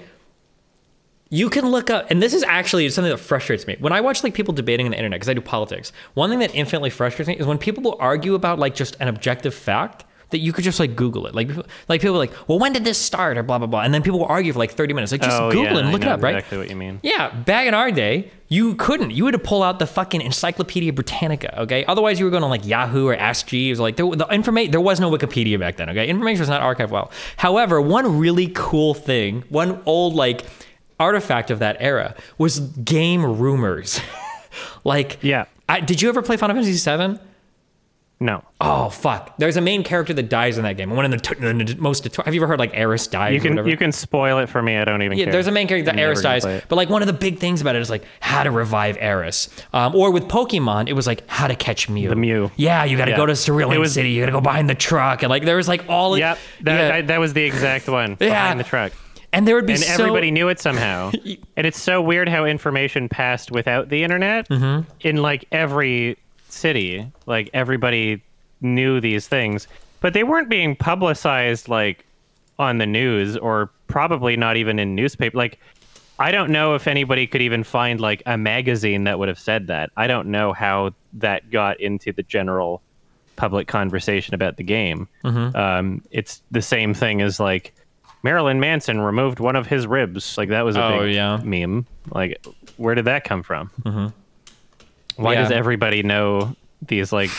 You can look up, and this is actually something that frustrates me. When I watch like people debating on the internet, because I do politics, one thing that infinitely frustrates me is when people will argue about like just an objective fact that you could just like Google it. Like, people- like people are like, well, when did this start, or blah blah blah, and then people will argue for like thirty minutes. Like, just oh Google yeah, it and look it up, right? Exactly what you mean. Yeah, back in our day, you couldn't. You had to pull out the fucking Encyclopedia Britannica, okay? Otherwise, you were going on like Yahoo or Ask Jeeves. Like there, the information, there was no Wikipedia back then, okay? Information was not archived well. However, one really cool thing, one old like artifact of that era was game rumors. like, Yeah. I, did you ever play Final Fantasy VII? No, Oh fuck! There's a main character that dies in that game. One of the, t- the most. Have you ever heard like Aeris dies? you can you can spoil it for me. I don't even Yeah, care. there's a main character that I'm Aeris dies, but like one of the big things about it is like how to revive Aeris. Um, or with Pokemon, it was like how to catch Mew. The Mew. Yeah, you got to Yeah. go to Cerulean was- City. You got to go behind the truck, and like there was like all. Yep, that, yeah. That was the exact one Yeah. behind the truck. And there would be and so, everybody knew it somehow. and it's so weird how information passed without the internet Mm-hmm. in like every city. Like everybody knew these things, but they weren't being publicized like on the news or probably not even in newspaper. Like I don't know if anybody could even find like a magazine that would have said that. I don't know how that got into the general public conversation about the game. Mm-hmm. Um, it's the same thing as like Marilyn Manson removed one of his ribs. Like that was a Oh, big yeah. meme. Like where did that come from? Mm-hmm. Why Yeah. does everybody know these like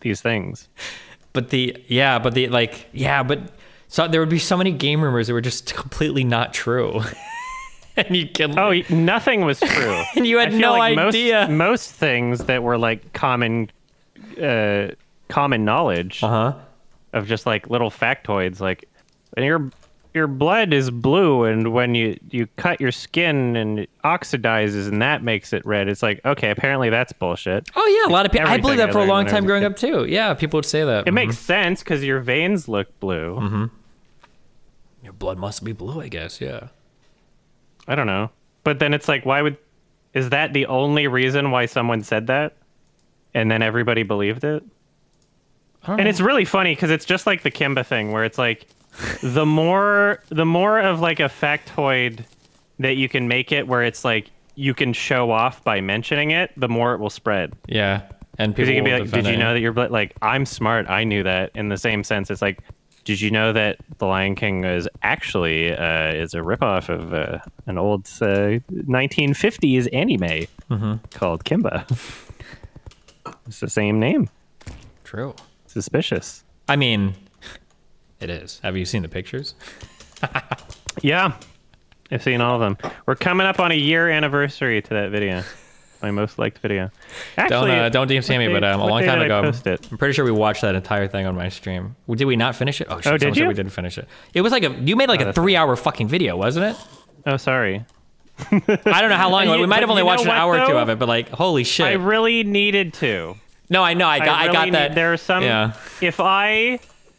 these things? But the yeah, but the like yeah, but so there would be so many game rumors that were just completely not true. and you can Oh, nothing was true. and you had no like idea. Most, most things that were like common, uh, common knowledge uh huh. of just like little factoids, like when your your blood is blue, and when you you cut your skin and it oxidizes, and that makes it red. It's like okay, apparently that's bullshit. Oh yeah, a lot of people. I believed that for a long time growing up too. Yeah, people would say that. It makes sense because your veins look blue. mm-hmm. your blood must be blue, I guess. Yeah. I don't know, but then it's like, why would? Is that the only reason why someone said that? And then everybody believed it? And it's really funny because it's just like the Kimba thing, where it's like, the more the more of like a factoid that you can make it, where it's like you can show off by mentioning it, the more it will spread. Yeah. and people you can be like, did you know that you're bla-" like I'm smart? I knew that. In the same sense, it's like, did you know that The Lion King is actually uh, is a ripoff of uh, an old uh, 1950s anime Mm-hmm. called Kimba? it's the same name. True. Suspicious. I mean, it is. Have you seen the pictures? Yeah, I've seen all of them. We're coming up on a year anniversary to that video. My most liked video. Don't Actually, uh, don't DM me, but um, a long time I ago, it? I'm pretty sure we watched that entire thing on my stream. Did we not finish it? Oh, shit, Oh, did you? we didn't finish it. It was like a you made like a that's three hour fucking video, wasn't it? Oh, sorry. I don't know how long. You- we might have only watched an hour or two of it, but like, holy shit! I really needed to. no, I know. I got. I, really got need- that. there are some. Yeah. If I,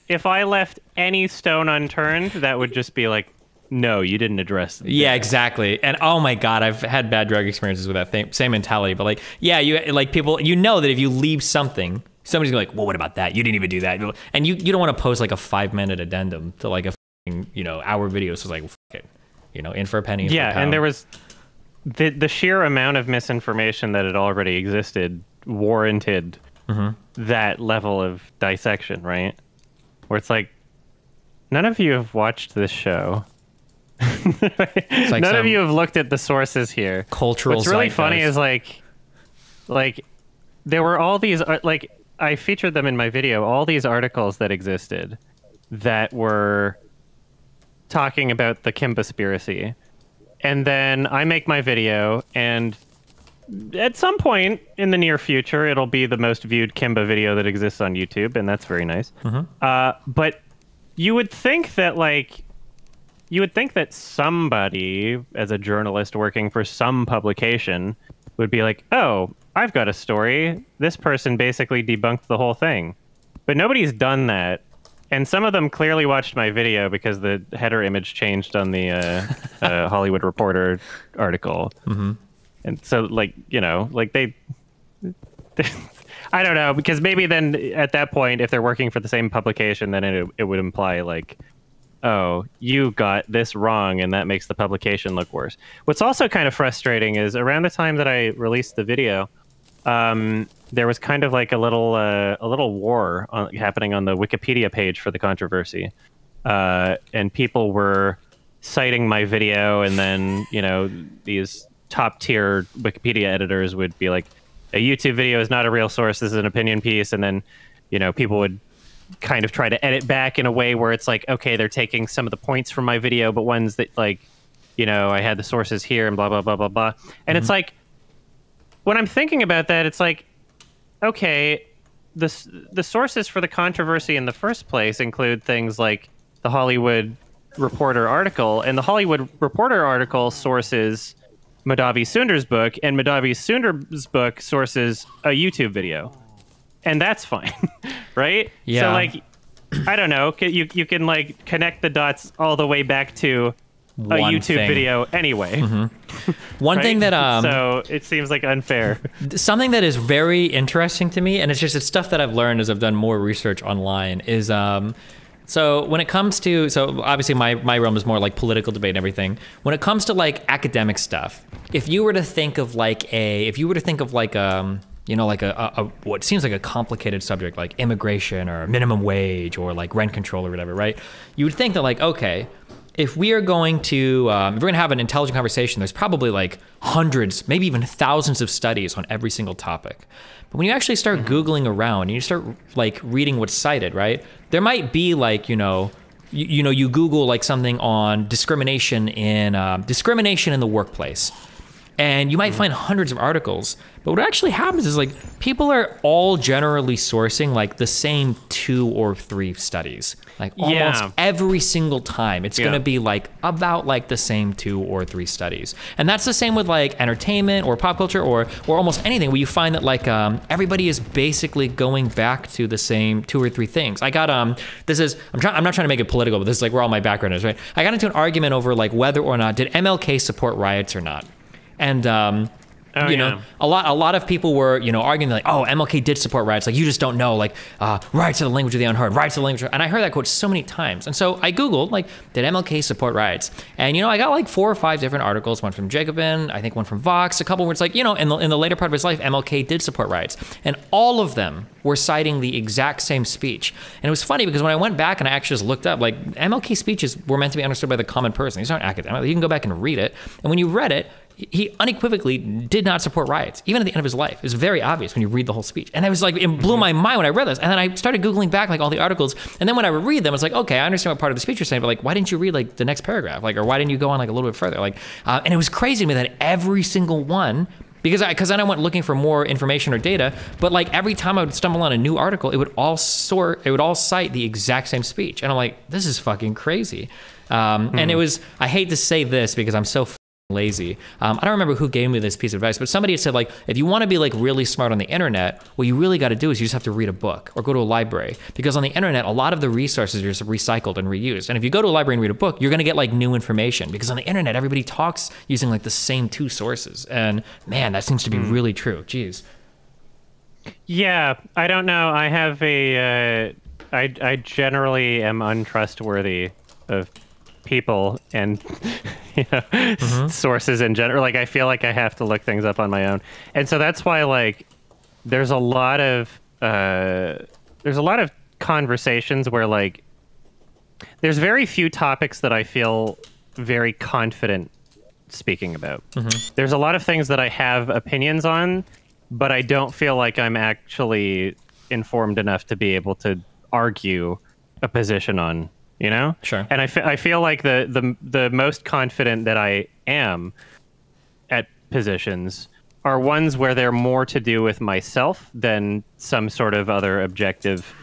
if I left any stone unturned, that would just be like, no, you didn't address. Yeah, exactly. And oh my god, I've had bad drug experiences with that same, same mentality. But like, yeah, you like people. You know that if you leave something, somebody's gonna be like, well, what about that? You didn't even do that. And you you don't want to post like a five minute addendum to like a f***ing, you know hour video. So it's like, it. You know, in for a penny. in for a Yeah, and there was the the sheer amount of misinformation that had already existed warranted Mm-hmm. that level of dissection, right? Where it's like, none of you have watched this show. like none of you have looked at the sources here. cultural. What's really funny is like, like there were all these uh, like I featured them in my video. All these articles that existed that were talking about the Kimbaspiracy, and then I make my video, and at some point in the near future, it'll be the most viewed Kimba video that exists on YouTube, and that's very nice. Uh, but you would think that like you would think that somebody, as a journalist working for some publication, would be like, oh, I've got a story. This person basically debunked the whole thing. But nobody's done that. And some of them clearly watched my video because the header image changed on the uh, uh, Hollywood Reporter article. Mm-hmm. And so, like, you know, like they. I don't know because maybe then at that point, if they're working for the same publication, then it it would imply like, oh, you got this wrong, and that makes the publication look worse. What's also kind of frustrating is around the time that I released the video, um, there was kind of like a little uh, a little war on, happening on the Wikipedia page for the controversy, uh, and people were citing my video, and then you know these top tier Wikipedia editors would be like, a YouTube video is not a real source. This is an opinion piece, and then you know people would kind of try to edit back in a way where it's like, okay, they're taking some of the points from my video, but ones that like, you know, I had the sources here and blah blah blah blah blah. And it's mm-hmm. like, when I'm thinking about that, it's like, okay, the the sources for the controversy in the first place include things like the Hollywood Reporter article, and the Hollywood Reporter article sources Madhavi Sunder's book, and Madhavi Sunder's book sources a YouTube video, and that's fine, right? Yeah. So like, I don't know, you you can like connect the dots all the way back to a One YouTube thing. Mm-hmm. video anyway. One right? thing that um, so it seems like unfair. something that is very interesting to me, and it's just it's stuff that I've learned as I've done more research online, is um, so when it comes to so obviously my my realm is more like political debate and everything. When it comes to like academic stuff, if you were to think of like a if you were to think of like um you know like a, a, a what seems like a complicated subject like immigration or minimum wage or like rent control or whatever, right? You would think that like okay if we are going to um, if we're going to have an intelligent conversation there's probably like hundreds maybe even thousands of studies on every single topic but when you actually start googling around and you start like reading what's cited right there might be like you know you, you know you google like something on discrimination in um, discrimination in the workplace and you might find hundreds of articles but what actually happens is like people are all generally sourcing like the same two or three studies like almost Yeah. every single time. It's going to be like about like the same two or three studies. And that's the same with like entertainment or pop culture or or almost anything where you find that like um, everybody is basically going back to the same two or three things. I got um this is i'm trying i'm not trying to make it political but this is like where all my background is right? I got into an argument over like whether or not did mlk support riots or not and um Oh, you yeah. know, a lot a lot of people were you know arguing like, oh, MLK did support riots. Like you just don't know. Like uh, rights to the language of the unheard, rights are the language. And I heard that quote so many times. And so I googled like, did MLK support riots? And you know, I got like four or five different articles. One from Jacobin, I think one from Vox, a couple where it's like, you know, in the in the later part of his life, MLK did support riots, and all of them were citing the exact same speech. And it was funny because when I went back and I actually just looked up, like MLK speeches were meant to be understood by the common person. These aren't academic. You can go back and read it. And when you read it, he unequivocally did not support riots, even at the end of his life. It was very obvious when you read the whole speech. And I was like, it blew my mind when I read this. And then I started Googling back like all the articles. And then when I would read them, it's like, okay, I understand what part of the speech you're saying, but like, why didn't you read like the next paragraph? Like, or why didn't you go on like a little bit further? Like, uh, and it was crazy to me that every single one because I because then I went looking for more information or data. But like every time I would stumble on a new article, it would all sort, it would all cite the exact same speech, and I'm like, this is fucking crazy. Um, And it was I hate to say this because I'm so lazy. Um, I don't remember who gave me this piece of advice, but somebody had said like, if you want to be like really smart on the internet, what you really got to do is you just have to read a book or go to a library because on the internet a lot of the resources are just recycled and reused. And if you go to a library and read a book, you're gonna get like new information because on the internet everybody talks using like the same two sources. And man, that seems to be really true. Jeez. Yeah, I don't know. I have a. Uh, I I generally am untrustworthy of people and you know sources in general. Like I feel like I have to look things up on my own, and so that's why like there's a lot of uh, there's a lot of conversations where like there's very few topics that I feel very confident speaking about. There's a lot of things that I have opinions on, but I don't feel like I'm actually informed enough to be able to argue a position on. You know, Sure. And I fe- I feel like the the the most confident that I am at positions are ones where they're more to do with myself than some sort of other objective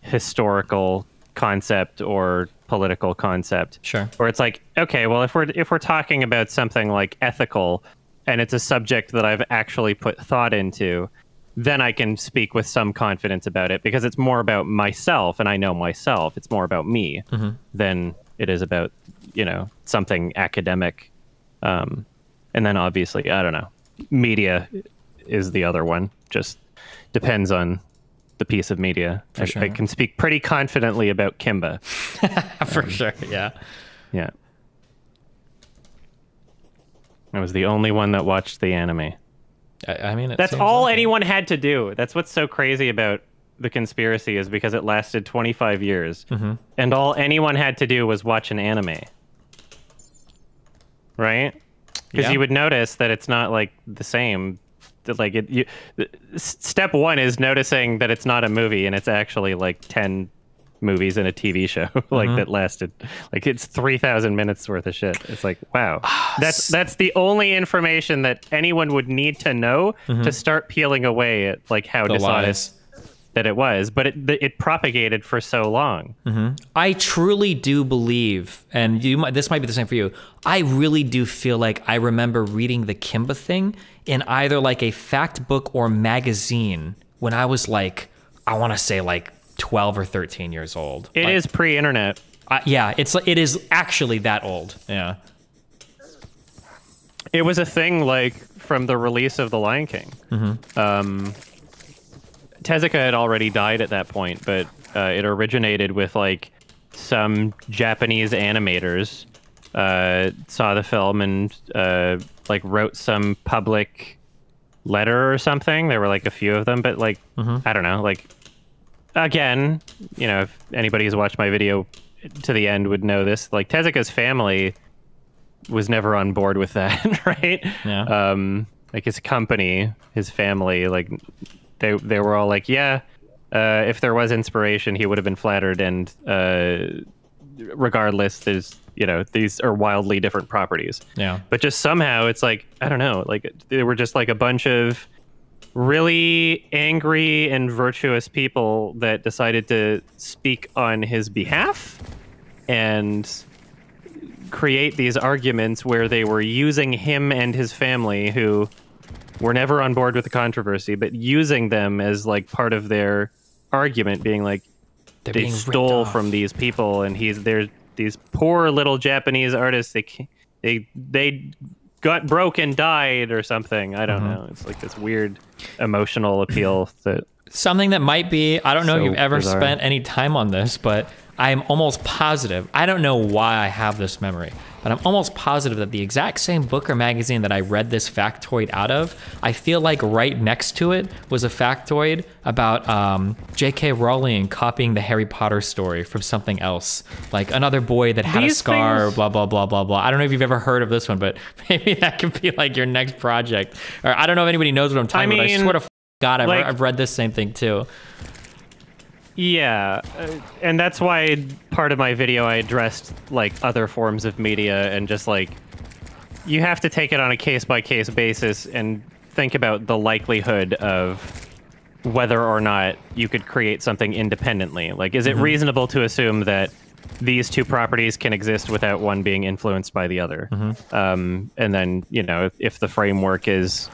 historical concept or political concept. Sure. Or it's like, okay, well if we're if we're talking about something like ethical and it's a subject that I've actually put thought into, then I can speak with some confidence about it because it's more about myself and I know myself. It's more about me than it is about, you know, something academic. Um, and then obviously, I don't know, media is the other one. Just depends on the piece of media. I, sure. I can speak pretty confidently about Kimba. For sure. Yeah. Yeah. I was the only one that watched the anime. I, I mean, it That's all like it. anyone had to do. That's what's so crazy about the conspiracy is because it lasted 25 years. Mm-hmm. And all anyone had to do was watch an anime. Right? Because Yeah. you would notice that it's not like the same. Like it, you, step one is noticing that it's not a movie and it's actually like 10 movies and a TV show like Mm-hmm. that lasted like it's 3000 minutes worth of shit. It's like wow. Ah, that's that's the only information that anyone would need to know to start peeling away at like how Mm-hmm. The dishonest that it was, but it it propagated for so long. I truly do believe, and you might, this might be the same for you. I really do feel like I remember reading the Kimba thing in either like a fact book or magazine when I was like, I want to say like 12 or 13 years old. It is Like, pre-internet. uh, yeah, it's like it is actually that old. Yeah. It was a thing like from the release of The Lion King. Mm-hmm. Um, Tezuka had already died at that point, but uh, it originated with like some Japanese animators uh, saw the film and uh, like wrote some public letter or something. There were like a few of them, but like Mm-hmm. I don't know, like again, you know, if anybody who's watched my video to the end would know this. Like Tezuka's family was never on board with that, right? Yeah. Um, like his company, his family, like they they were all like, yeah. Uh, if there was inspiration, he would have been flattered. And uh, regardless, there's you know these are wildly different properties. Yeah. But just somehow it's like I don't know, like they were just like a bunch of really angry and virtuous people that decided to speak on his behalf and create these arguments where they were using him and his family who were never on board with the controversy but using them as like part of their argument being like They're they stole from these people and he's they're these poor little japanese artists. They they they got broke and died or something. I don't Mm-hmm. know. It's like this weird emotional appeal that Something that might be, I don't know if you've ever bizarre. spent any time on this, but I'm almost positive. I don't know why I have this memory, but I'm almost positive that the exact same book or magazine that I read this factoid out of, I feel like right next to it was a factoid about um, J.K. Rowling copying the Harry Potter story from something else, like another boy that had a scar, things- blah blah blah blah blah. I don't know if you've ever heard of this one, but maybe that could be like your next project. Or I don't know if anybody knows what I'm talking about. I swear to f- God, I've, like- I've read this same thing too. Yeah, uh, and that's why part of my video I addressed like other forms of media and just like you have to take it on a case by case basis and think about the likelihood of whether or not you could create something independently. Like, is it reasonable to assume that these two properties can exist without one being influenced by the other? Um, and then, you know, if, if the framework is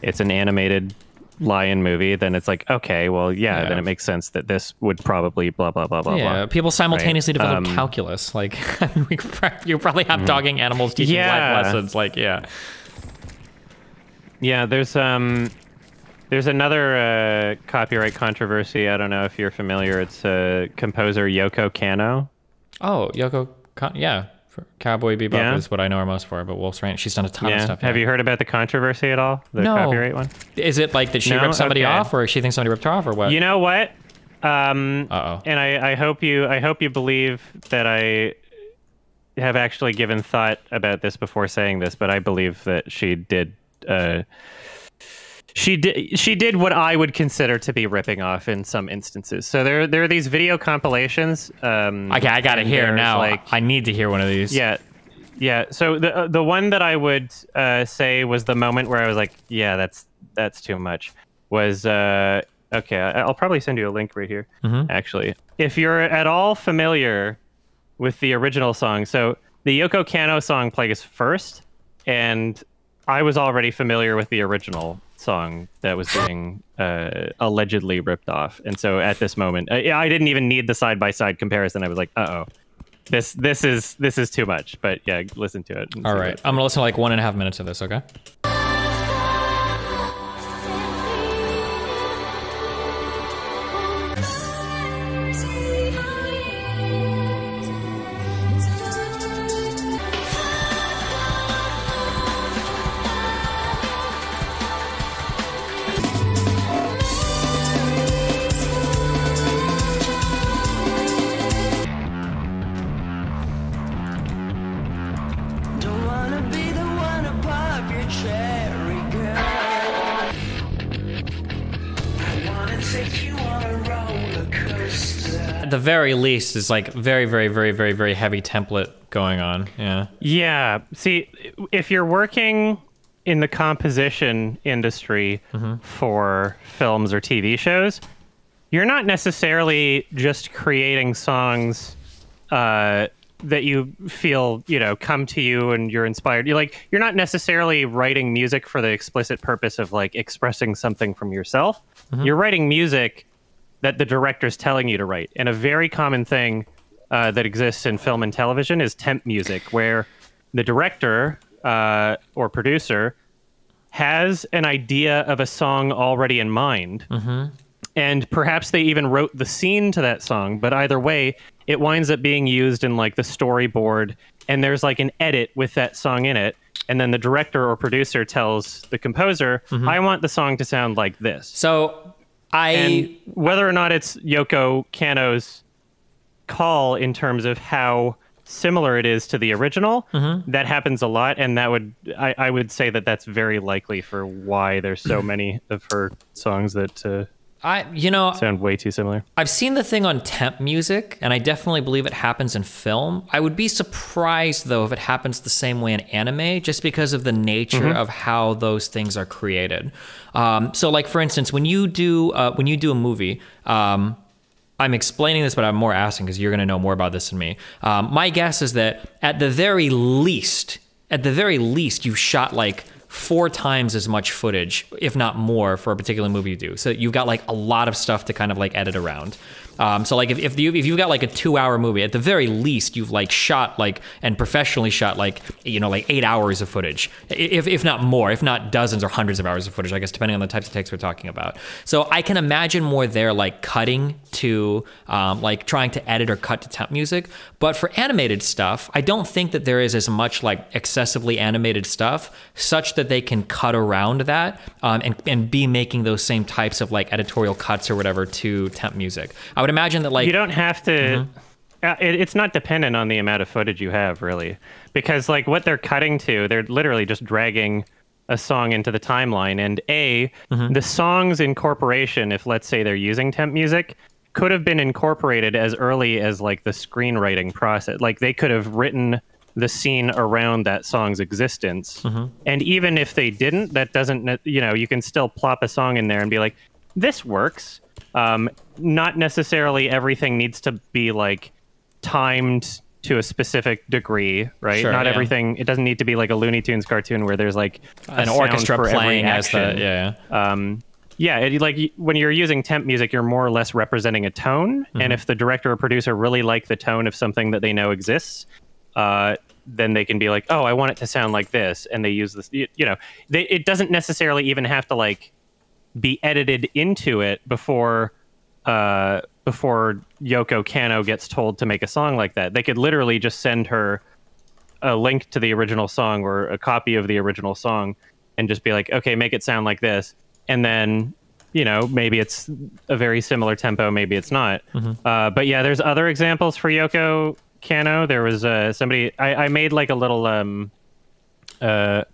it's an animated lion movie, then it's like, okay, well, yeah, Yeah. then it makes sense that this would probably blah, blah, blah, blah, Yeah, blah. people simultaneously develop Um, calculus. Like we you probably have dogging animals teaching Yeah. life lessons. Like yeah, Yeah, there's um, there's another uh, copyright controversy. I don't know if you're familiar. It's uh, composer Yoko Kanno. oh Yoko, Kan- yeah, Cowboy Bebop Yeah. is what I know her most for. But Wolf's Rain, she's done a ton of Yeah. stuff. Have yeah. you heard about the controversy at all? The No. copyright one. Is it like that she No? ripped somebody Okay. off, or she thinks somebody ripped her off, or what? You know what? Um, Uh-oh. and I, I hope you I hope you believe that I have actually given thought about this before saying this, but I believe that she did. Uh, she did. She did what I would consider to be ripping off in some instances. So there, there are these video compilations. Um, okay, I got to hear now. Like, I need to hear one of these. yeah, yeah. So the uh, the one that I would uh, say was the moment where I was like, yeah, that's that's too much. Was uh, okay. I'll probably send you a link right here. Actually, if you're at all familiar with the original song, so the Yoko Kanno song plays first, and I was already familiar with the original song that was being uh, allegedly ripped off, and so at this moment, I, I didn't even need the side by side comparison. I was like, uh oh this this is this is too much but yeah listen to it All right, I'm gonna listen to like one and a half minutes of this. Okay. Coaster. At the very least, is like very, very, very, very, very heavy template going on. Yeah. yeah see if you're working in the composition industry for films or tv shows you're not necessarily just creating songs uh, that you feel you know come to you and you're inspired. You're like you're not necessarily writing music for the explicit purpose of like expressing something from yourself. You're writing music that the director's telling you to write. And a very common thing uh, that exists in film and television is temp music where the director uh, or producer has an idea of a song already in mind and perhaps they even wrote the scene to that song but either way it winds up being used in like the storyboard and there's like an edit with that song in it and then the director or producer tells the composer i want the song to sound like this. So I and whether or not it's yoko kanno's call in terms of how similar it is to the original that happens a lot and that would I, I would say that that's very likely for why there's so many of her songs that uh, I you know sound way too similar I've seen the thing on temp music, and I definitely believe it happens in film. I would be surprised though if it happens the same way in anime, just because of the nature of how those things are created. Um, so, like for instance, when you do uh, when you do a movie. Um, I'm explaining this, but I'm more asking because you're going to know more about this than me. Um, my guess is that at the very least, at the very least, you shot like four times as much footage, if not more, for a particular movie you do. So you've got like a lot of stuff to kind of like edit around. Um, so like if, if you if you've got like a two hour movie, at the very least you've like shot like and professionally shot like you know like eight hours of footage, if if not more, if not dozens or hundreds of hours of footage, I guess depending on the types of takes we're talking about. So I can imagine more there like cutting to um, like trying to edit or cut to temp music. But for animated stuff, I don't think that there is as much like excessively animated stuff such that they can cut around that um, and, and be making those same types of like editorial cuts or whatever to temp music. Would imagine that like you don't have to Mm-hmm. uh, it, it's not dependent on the amount of footage you have really because like what they're cutting to they're literally just dragging a song into the timeline and a Mm-hmm. the songs incorporation if let's say they're using temp music could have been incorporated as early as like the screenwriting process like they could have written the scene around that song's existence Mm-hmm. and even if they didn't that doesn't, you know you can still plop a song in there and be like this works um, not necessarily everything needs to be like timed to a specific degree, right? Sure, not yeah. everything. It doesn't need to be like a Looney Tunes cartoon where there's like an orchestra playing as the yeah. Um, yeah, it, like when you're using temp music, you're more or less representing a tone. Mm-hmm. And if the director or producer really like the tone of something that they know exists, uh, then they can be like, "Oh, I want it to sound like this," and they use this. You, you know, they, it doesn't necessarily even have to like be edited into it before uh, before Yoko Kanno gets told to make a song like that. They could literally just send her a link to the original song or a copy of the original song and just be like, okay, make it sound like this. And then, you know, maybe it's a very similar tempo, maybe it's not. Uh, but yeah, there's other examples for Yoko Kanno. There was uh, somebody, I, I made like a little um, uh,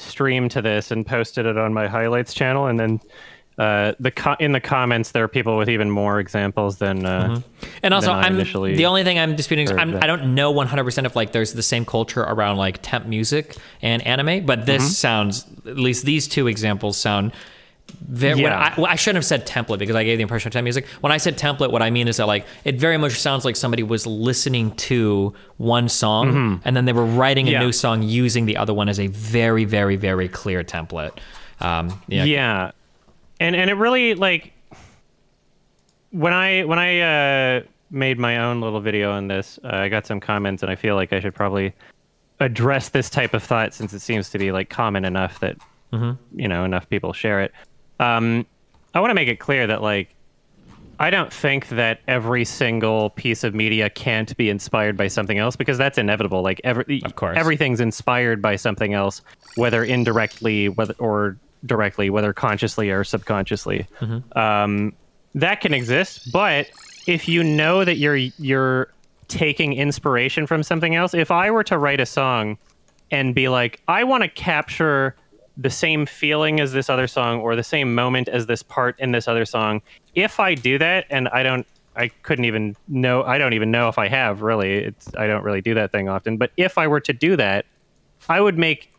stream to this and posted it on my highlights channel. And then uh, the co- in the comments, there are people with even more examples than. Uh, And also, than I'm initially the only thing I'm disputing is I'm. I don't know 100% if like there's the same culture around like temp music and anime, but this Mm-hmm. sounds at least these two examples sound. Yeah. I, well, I shouldn't have said template because I gave the impression of temp music. When I said template, what I mean is that like it very much sounds like somebody was listening to one song and then they were writing a Mm-hmm. Yeah. new song using the other one as a very, very, very clear template. Um, yeah, yeah and and it really like when i when i uh made my own little video on this uh, i got some comments and i feel like i should probably address this type of thought since it seems to be like common enough that you know enough people share it um i want to make it clear that like I don't think that every single piece of media can't be inspired by something else because that's inevitable. Like every, Of course. everything's inspired by something else, whether indirectly, whether or directly, whether consciously or subconsciously. Um, that can exist, but if you know that you're you're taking inspiration from something else, if I were to write a song and be like, I want to capture the same feeling as this other song or the same moment as this part in this other song. If I do that, and I don't, I couldn't even know, I don't even know if I have really. It's I don't really do that thing often. But if I were to do that, I would make,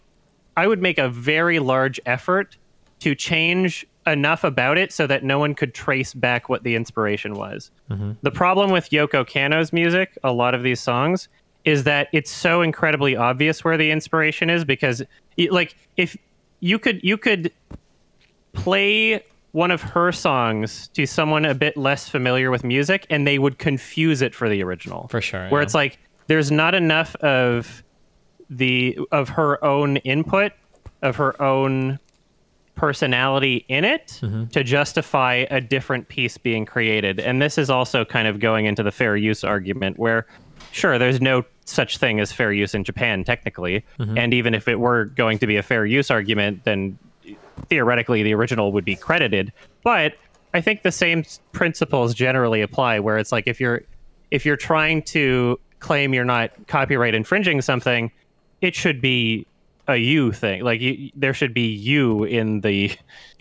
I would make a very large effort to change enough about it so that no one could trace back what the inspiration was. Mm-hmm. The problem with Yoko Kanno's music, a lot of these songs, is that it's so incredibly obvious where the inspiration is because like if you could you could play one of her songs to someone a bit less familiar with music and they would confuse it for the original For sure, where yeah. it's like there's not enough of the of her own input of her own personality in it Mm-hmm. to justify a different piece being created. And this is also kind of going into the fair use argument where sure there's no such thing as fair use in Japan technically, Mm-hmm. and even if it were going to be a fair use argument then theoretically the original would be credited. But I think the same principles generally apply where it's like if you're if you're trying to claim you're not copyright infringing something, it should be a you thing. Like you, there should be you in the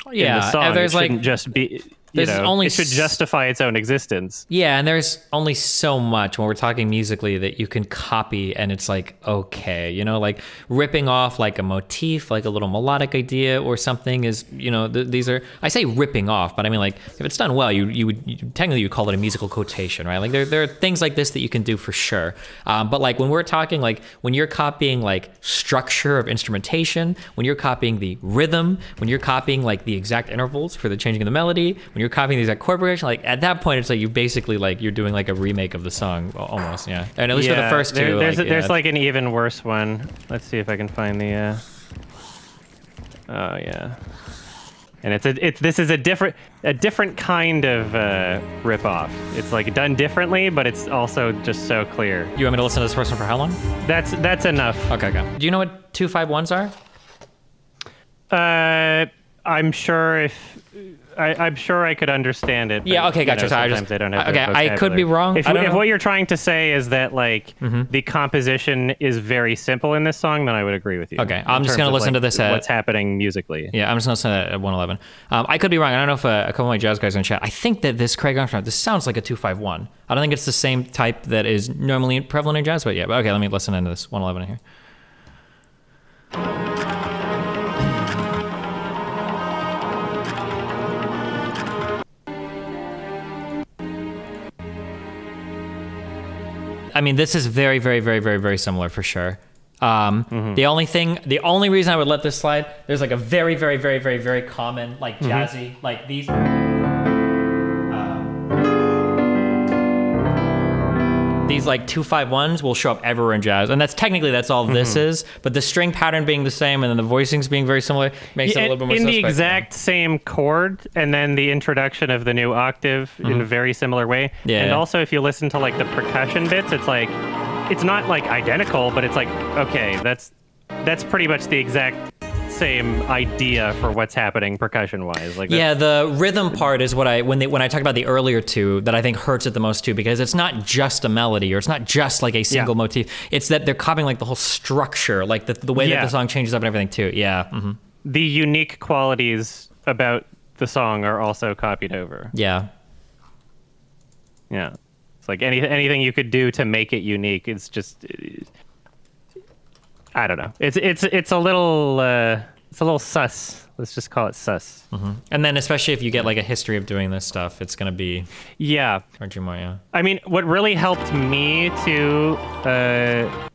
in Yeah, the and song. there's, like- just be. You know, only it should justify its own existence. Yeah, and there's only so much when we're talking musically that you can copy and it's like okay, you know, like ripping off like a motif, like a little melodic idea or something is, you know, th- these are I say ripping off, but I mean like if it's done well, you you would you, technically you call it a musical quotation, right? Like there there are things like this that you can do for sure. Um, but like when we're talking like when you're copying like structure of instrumentation, when you're copying the rhythm, when you're copying like the exact intervals for the changing of the melody, When you're copying these at chord progression, like at that point, it's like you basically like you're doing like a remake of the song almost. Yeah, and at least for the first two, there- there's like, a- there's yeah, like an even worse one. Let's see if I can find the. Uh... Oh yeah, and it's a it's this is a different a different kind of uh, rip off. It's like done differently, but it's also just so clear. You want me to listen to this person for how long? That's that's enough. Okay, okay. Do you know what two five ones are? Uh, I'm sure if. I, I'm sure I could understand it. Yeah, okay, you gotcha. know, Sorry, I sometimes just- I don't have. okay, I could be wrong. If, if what you're trying to say is that like Mm-hmm. the composition is very simple in this song, then I would agree with you. Okay, I'm just gonna listen like, to this at- what's happening musically. Yeah, I'm just gonna listen to at 111. Um, I could be wrong. I don't know if uh, a couple of my jazz guys are in chat. I think that this Craig Armstrong. This sounds like a two five one. I don't think it's the same type that is normally prevalent in jazz, but yeah. But okay, let me listen into this 111 here. I mean, this is very, very, very, very, very similar for sure. Um, Mm-hmm. The only thing, the only reason I would let this slide, there's like a very, very, very, very, very common, like Mm-hmm. jazzy, like these. These like two five ones will show up everywhere in jazz, and that's technically that's all this Mm-hmm. is. But the string pattern being the same, and then the voicings being very similar, makes it a little bit more in the exact same chord, and then the introduction of the new octave in a very similar way. Mm-hmm. Yeah. And also, if you listen to like the percussion bits, it's like it's not like identical, but it's like okay, that's that's pretty much the exact same idea for what's happening percussion wise. Like Yeah, the rhythm part is what I when they when I talk about the earlier two that I think hurts it the most too because it's not just a melody or it's not just like a single Yeah. motif. It's that they're copying like the whole structure, like the the way that the song changes up and everything too. Yeah, hmm the unique qualities about the song are also copied over. yeah, Yeah. It's like any anything you could do to make it unique. It's just I don't know. It's it's it's a little uh it's a little sus. Let's just call it sus. and then especially if you get like a history of doing this stuff, it's gonna be Yeah. aren't you more? Yeah, I mean, what really helped me to uh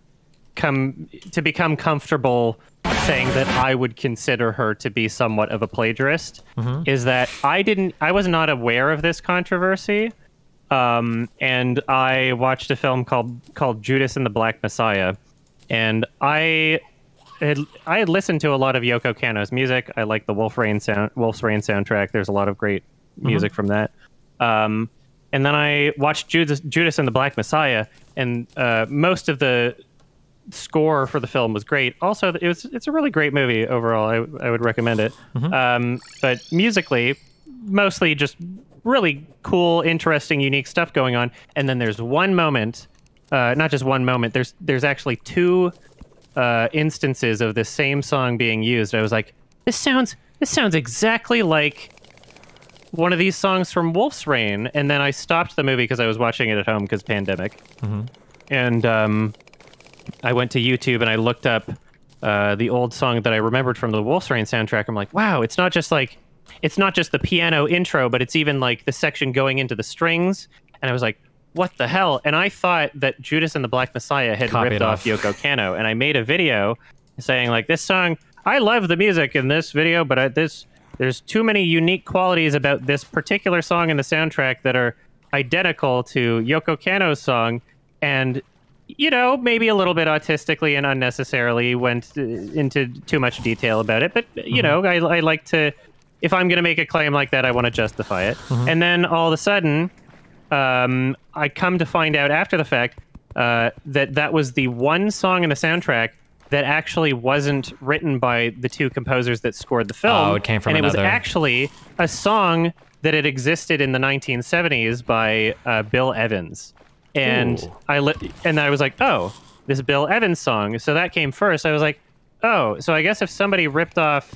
come to become comfortable saying that I would consider her to be somewhat of a plagiarist is that I didn't I was not aware of this controversy. um, and I watched a film called called Judas and the Black Messiah, and I had I had listened to a lot of Yoko Kanno's music. I like the Wolf Rain sound Wolf's Rain soundtrack. There's a lot of great music from that. Um, and then I watched Judas Judas and the Black Messiah, and uh, most of the score for the film was great. Also, it was it's a really great movie overall. I, I would recommend it. Um, but musically, mostly just really cool, interesting, unique stuff going on. And then there's one moment, uh, not just one moment. There's there's actually two uh, instances of this same song being used. I was like, this sounds this sounds exactly like one of these songs from Wolf's Rain. And then I stopped the movie because I was watching it at home because pandemic. And um, I went to YouTube and I looked up uh, the old song that I remembered from the Wolf's Rain soundtrack. I'm like, wow, it's not just like, it's not just the piano intro, but it's even like the section going into the strings. And I was like, what the hell? And I thought that Judas and the Black Messiah had Copied ripped off off. Yoko Kanno, and I made a video saying like, this song, I love the music in this video, but I, this there's too many unique qualities about this particular song in the soundtrack that are identical to Yoko Kanno's song, and you know, maybe a little bit autistically and unnecessarily went uh, into too much detail about it. But, you know, I, I like to, if I'm going to make a claim like that, I want to justify it. And then all of a sudden, um, I come to find out after the fact uh, that that was the one song in the soundtrack that actually wasn't written by the two composers that scored the film. Oh, it came from and it was actually a song that had existed in the 1970s by uh, Bill Evans. And Ooh. I li- and I was like, oh, this Bill Evans song. So that came first. I was like, oh, so I guess if somebody ripped off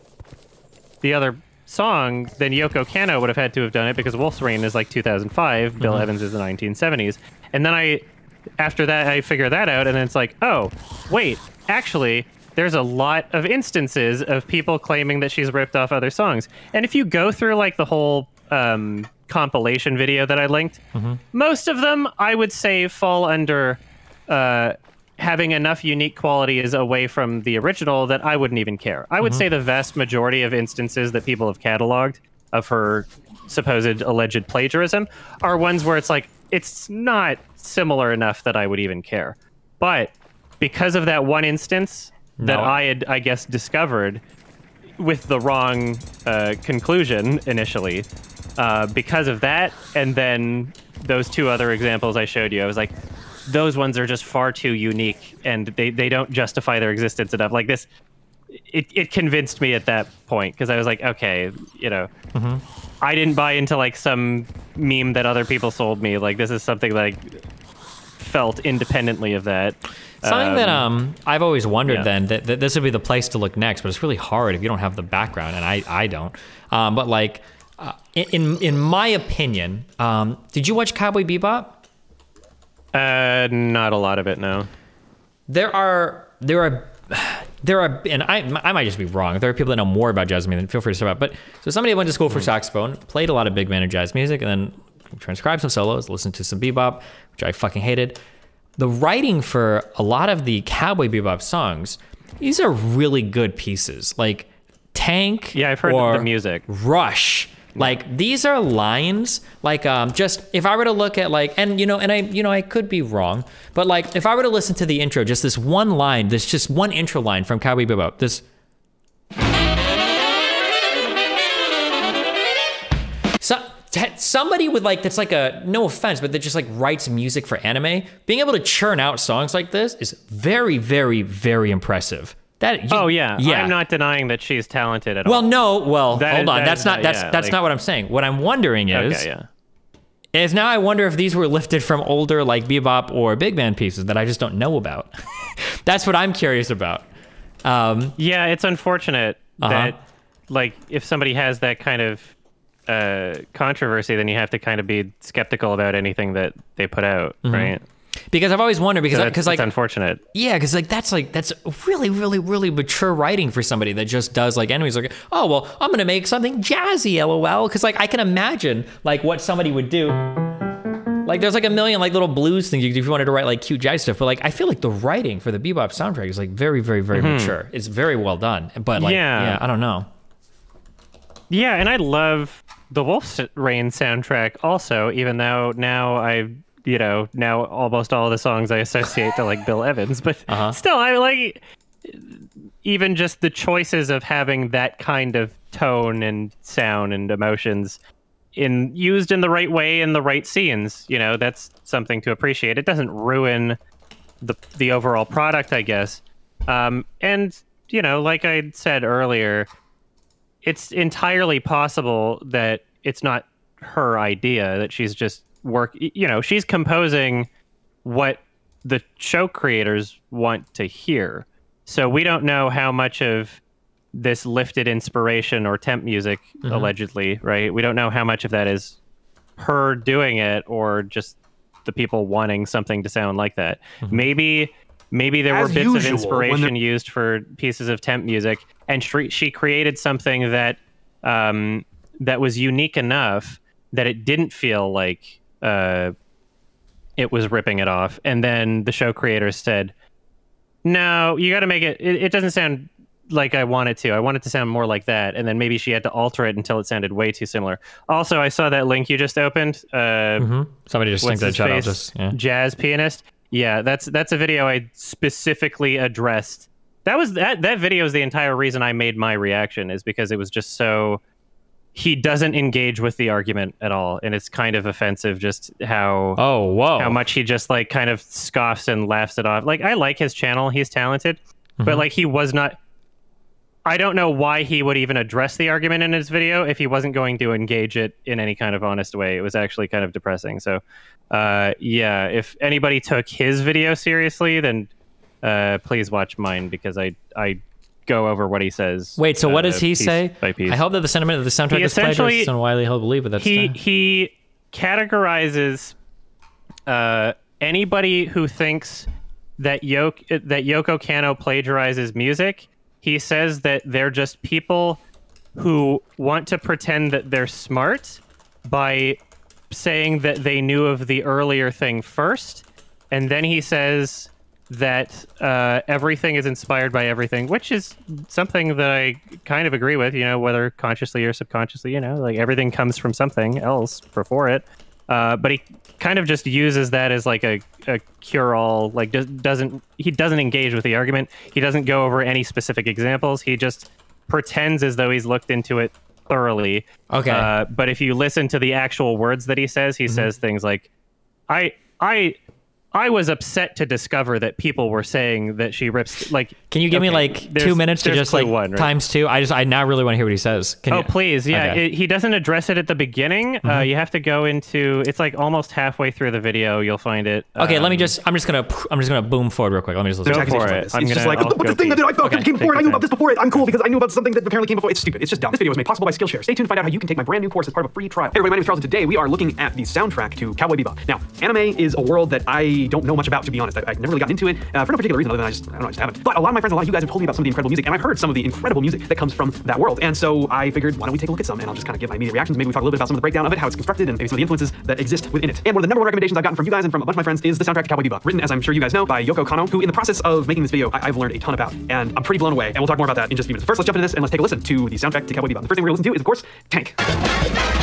the other song, then Yoko Kanno would have had to have done it because Wolf's Rain is like 2005. Bill Evans is the 1970s. And then I, after that, I figure that out, and then it's like, oh, wait, actually, there's a lot of instances of people claiming that she's ripped off other songs. And if you go through like the whole um, compilation video that I linked, most of them I would say fall under uh, having enough unique qualities away from the original that I wouldn't even care. I would say the vast majority of instances that people have cataloged of her supposed alleged plagiarism are ones where it's like it's not similar enough that I would even care. But because of that one instance that I had, I guess, discovered with the wrong uh, conclusion initially, uh, because of that, and then those two other examples I showed you, I was like, those ones are just far too unique, and they, they don't justify their existence enough. Like this, it, it convinced me at that point because I was like, okay, you know, I didn't buy into like some meme that other people sold me. Like this is something that I felt independently of that. Something that um I've always wondered yeah. then that, that this would be the place to look next, but it's really hard if you don't have the background, and I I don't. Um, but like uh, in in my opinion, um, did you watch Cowboy Bebop? Uh, not a lot of it, no. There are there are there are and I I might just be wrong. There are people that know more about jazz than me. Feel free to step up. But so somebody went to school for saxophone, played a lot of big band and jazz music, and then transcribed some solos, listened to some bebop, which I fucking hated. The writing for a lot of the Cowboy Bebop songs, these are really good pieces. Like Tank, Yeah, I've heard the music. Rush. Like these are lines like um just if I were to look at like and you know and I you know I could be wrong but like if I were to listen to the intro just this one line this just one intro line from Cowboy Bebop this. So, somebody with like that's like a no offense but that just like writes music for anime being able to churn out songs like this is very very very impressive that you- Oh yeah, yeah I'm not denying that she's talented at well all. Well, no well That hold is- on that that's is not that's yeah, that's like- not what I'm saying what I'm wondering is Okay, yeah. is now I wonder if these were lifted from older like bebop or big band pieces that I just don't know about. That's what I'm curious about. Um, Yeah, it's unfortunate Uh-huh. that like if somebody has that kind of uh, controversy, then you have to kind of be skeptical about anything that they put out, right? Because I've always wondered because So because like it's unfortunate. yeah because like that's like that's really really really mature writing for somebody that just does like enemies like oh well I'm gonna make something jazzy lol because like I can imagine like what somebody would do. Like there's like a million like little blues things you could do if you wanted to write like cute jazz stuff, but like I feel like the writing for the bebop soundtrack is like very very very mm-hmm. mature. It's very well done, but like Yeah. yeah I don't know. Yeah, and I love the Wolf's Rain soundtrack also, even though now I, you know, now almost all the songs I associate to like Bill Evans, but Uh-huh. still, I like even just the choices of having that kind of tone and sound and emotions in used in the right way in the right scenes. You know, that's something to appreciate. It doesn't ruin the the overall product, I guess. Um, and you know, like I said earlier, it's entirely possible that it's not her idea that she's just work you know she's composing what the show creators want to hear. So we don't know how much of this lifted inspiration or temp music allegedly right? We don't know how much of that is her doing it or just the people wanting something to sound like that. Maybe maybe there As were bits usual, of inspiration used for pieces of temp music and she, she created something that um, that was unique enough that it didn't feel like uh, it was ripping it off and then the show creators said no you got to make it, it it doesn't sound like i want it to i want it to sound more like that and then maybe she had to alter it until it sounded way too similar also i saw that link you just opened uh, Somebody just synced that chat. I'll face? just yeah. jazz pianist. Yeah, that's that's a video I specifically addressed. That was that that video is the entire reason I made my reaction is because it was just so he doesn't engage with the argument at all and it's kind of offensive just how Oh whoa! how much he just like kind of scoffs and laughs it off. Like I like his channel, he's talented, but like he was not I don't know why he would even address the argument in his video if he wasn't going to engage it in any kind of honest way. It was actually kind of depressing. So, uh, yeah, if anybody took his video seriously, then uh, please watch mine because I I go over what he says. Wait, so what uh, does he piece say? I hope that the sentiment of the soundtrack He is essentially- and widely held belief, but that's he uh, he categorizes uh, anybody who thinks that Yoko, that Yoko Kanno plagiarizes music. He says that they're just people who want to pretend that they're smart by saying that they knew of the earlier thing first, and then he says that uh, everything is inspired by everything, which is something that I kind of agree with. You know, whether consciously or subconsciously, you know, like everything comes from something else before it. Uh, but he kind of just uses that as like a, a cure-all. Like does, doesn't he doesn't engage with the argument. He doesn't go over any specific examples. He just pretends as though he's looked into it thoroughly. Okay. Uh, but if you listen to the actual words that he says, he says things like, "I I." I was upset to discover that people were saying that she rips like. Can you give me like two minutes to just like one, right? times two? I just I now really want to hear what he says. Can Oh you, please, yeah. Okay. It, he doesn't address it at the beginning. Uh, Mm-hmm. you have to go into. It's like almost halfway through the video. You'll find it. Okay, let me Um, just. I'm just gonna. I'm just gonna boom forward real quick. Let me just listen. Go for it. It's I'm just gonna- like, I'll but go this thing that deep. I found Okay, came take before, I knew about this before. I'm cool because I knew about something that apparently came before. It's stupid. It's just dumb. This video was made possible by Skillshare. Stay tuned to find out how you can take my brand new course as part of a free trial. Hey everybody, my name is Charles, and today we are looking at the soundtrack to Cowboy Bebop. Now, anime is a world that I don't know much about, to be honest. I, I've never really gotten into it uh, for no particular reason other than I just, I don't know, I just haven't. But a lot of my friends, a lot of you guys have told me about some of the incredible music, and I've heard some of the incredible music that comes from that world. And so I figured, why don't we take a look at some, and I'll just kind of give my immediate reactions. Maybe we talk a little bit about some of the breakdown of it, how it's constructed, and maybe some of the influences that exist within it. And one of the number one recommendations I've gotten from you guys and from a bunch of my friends is the soundtrack to Cowboy Bebop, written, as I'm sure you guys know, by Yoko Kanno, who in the process of making this video, I- I've learned a ton about, and I'm pretty blown away. And we'll talk more about that in just a few minutes. First, let's jump into this and let's take a listen to the soundtrack to Cowboy Bebop. The first thing we're gonna listen to is, of course, Tank.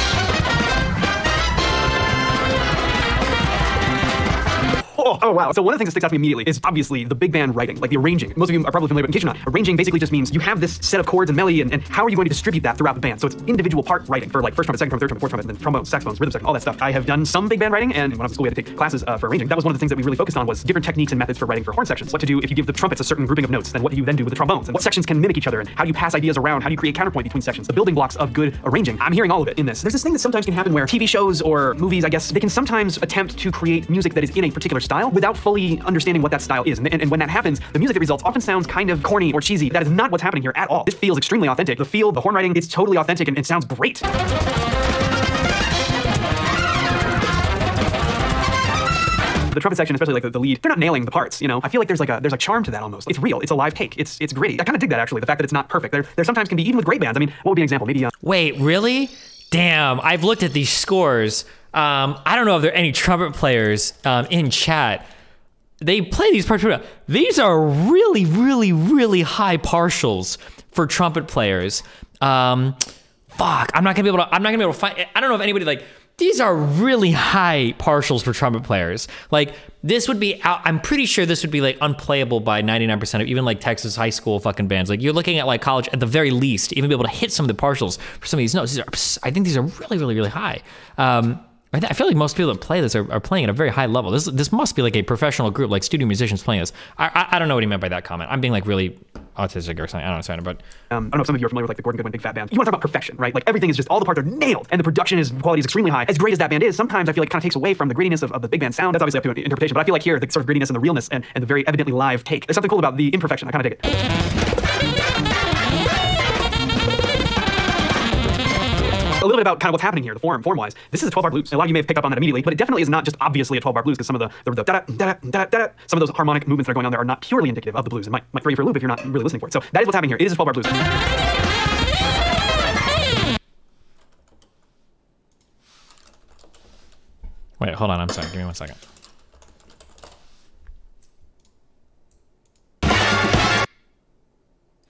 Oh, wow. So one of the things that sticks out to me immediately is obviously the big band writing, like the arranging. Most of you are probably familiar, but in case you're not, arranging basically just means you have this set of chords and melody, and, and how are you going to distribute that throughout the band? So it's individual part writing for like first trumpet, second trumpet, third trumpet, fourth trumpet, and then trombones, saxophones, rhythm section, all that stuff. I have done some big band writing, and when I was in school, we had to take classes uh, for arranging. That was one of the things that we really focused on was different techniques and methods for writing for horn sections. What to do if you give the trumpets a certain grouping of notes, then what do you then do with the trombones? And what sections can mimic each other, and how do you pass ideas around? How do you create counterpoint between sections? The building blocks of good arranging. I'm hearing all of it in this. There's this thing that sometimes can happen where TV shows or movies, I guess, they can sometimes attempt to create music that is in a particular style without fully understanding what that style is. And, and, and when that happens, the music that results often sounds kind of corny or cheesy. That is not what's happening here at all. This feels extremely authentic. The feel, the horn writing, it's totally authentic and it sounds great. the trumpet section, especially like the, the lead, they're not nailing the parts. You know, I feel like there's like a there's a charm to that almost. It's real. It's a live take. It's it's gritty. I kind of dig that actually. The fact that it's not perfect. There there sometimes can be even with great bands. I mean, what would be an example? Maybe uh, Wait, really? Damn, I've looked at these scores. Um, I don't know if there are any trumpet players um, in chat. They play these parts. These are really, really, really high partials for trumpet players. Um, fuck, I'm not gonna be able to. I'm not gonna be able to find. I don't know if anybody like. These are really high partials for trumpet players. Like this would be out. I'm pretty sure this would be like unplayable by 99% of even like Texas high school fucking bands. Like you're looking at like college at the very least, to even be able to hit some of the partials for some of these notes. These are, I think these are really, really, really high. Um, I, feel like most people that play this are, are playing at a very high level. This this must be like a professional group, like studio musicians playing this. I, I I don't know what he meant by that comment. I'm being like really autistic or something. I don't know, but Um, I don't know if some of you are familiar with like the Gordon Goodwin Big Phat Band. You want to talk about perfection, right? Like everything is just all the parts are nailed, and the production is quality is extremely high. As great as that band is, sometimes I feel like kind of takes away from the grittiness of, of the big band sound. That's obviously up to interpretation, but I feel like here the sort of grittiness and the realness and, and the very evidently live take. There's something cool about the imperfection. I kind of dig it. Little bit about kind of what's happening here, the form, form-wise. This is a 12-bar blues. A lot of you may have picked up on that immediately, but it definitely is not just obviously a 12-bar blues because some of the the, the da-da, da-da, da-da, da-da, some of those harmonic movements that are going on there are not purely indicative of the blues and might, might throw you for a loop if you're not really listening for it. So that is what's happening here. It is a 12-bar blues. wait, hold on. I'm sorry. Give me one second.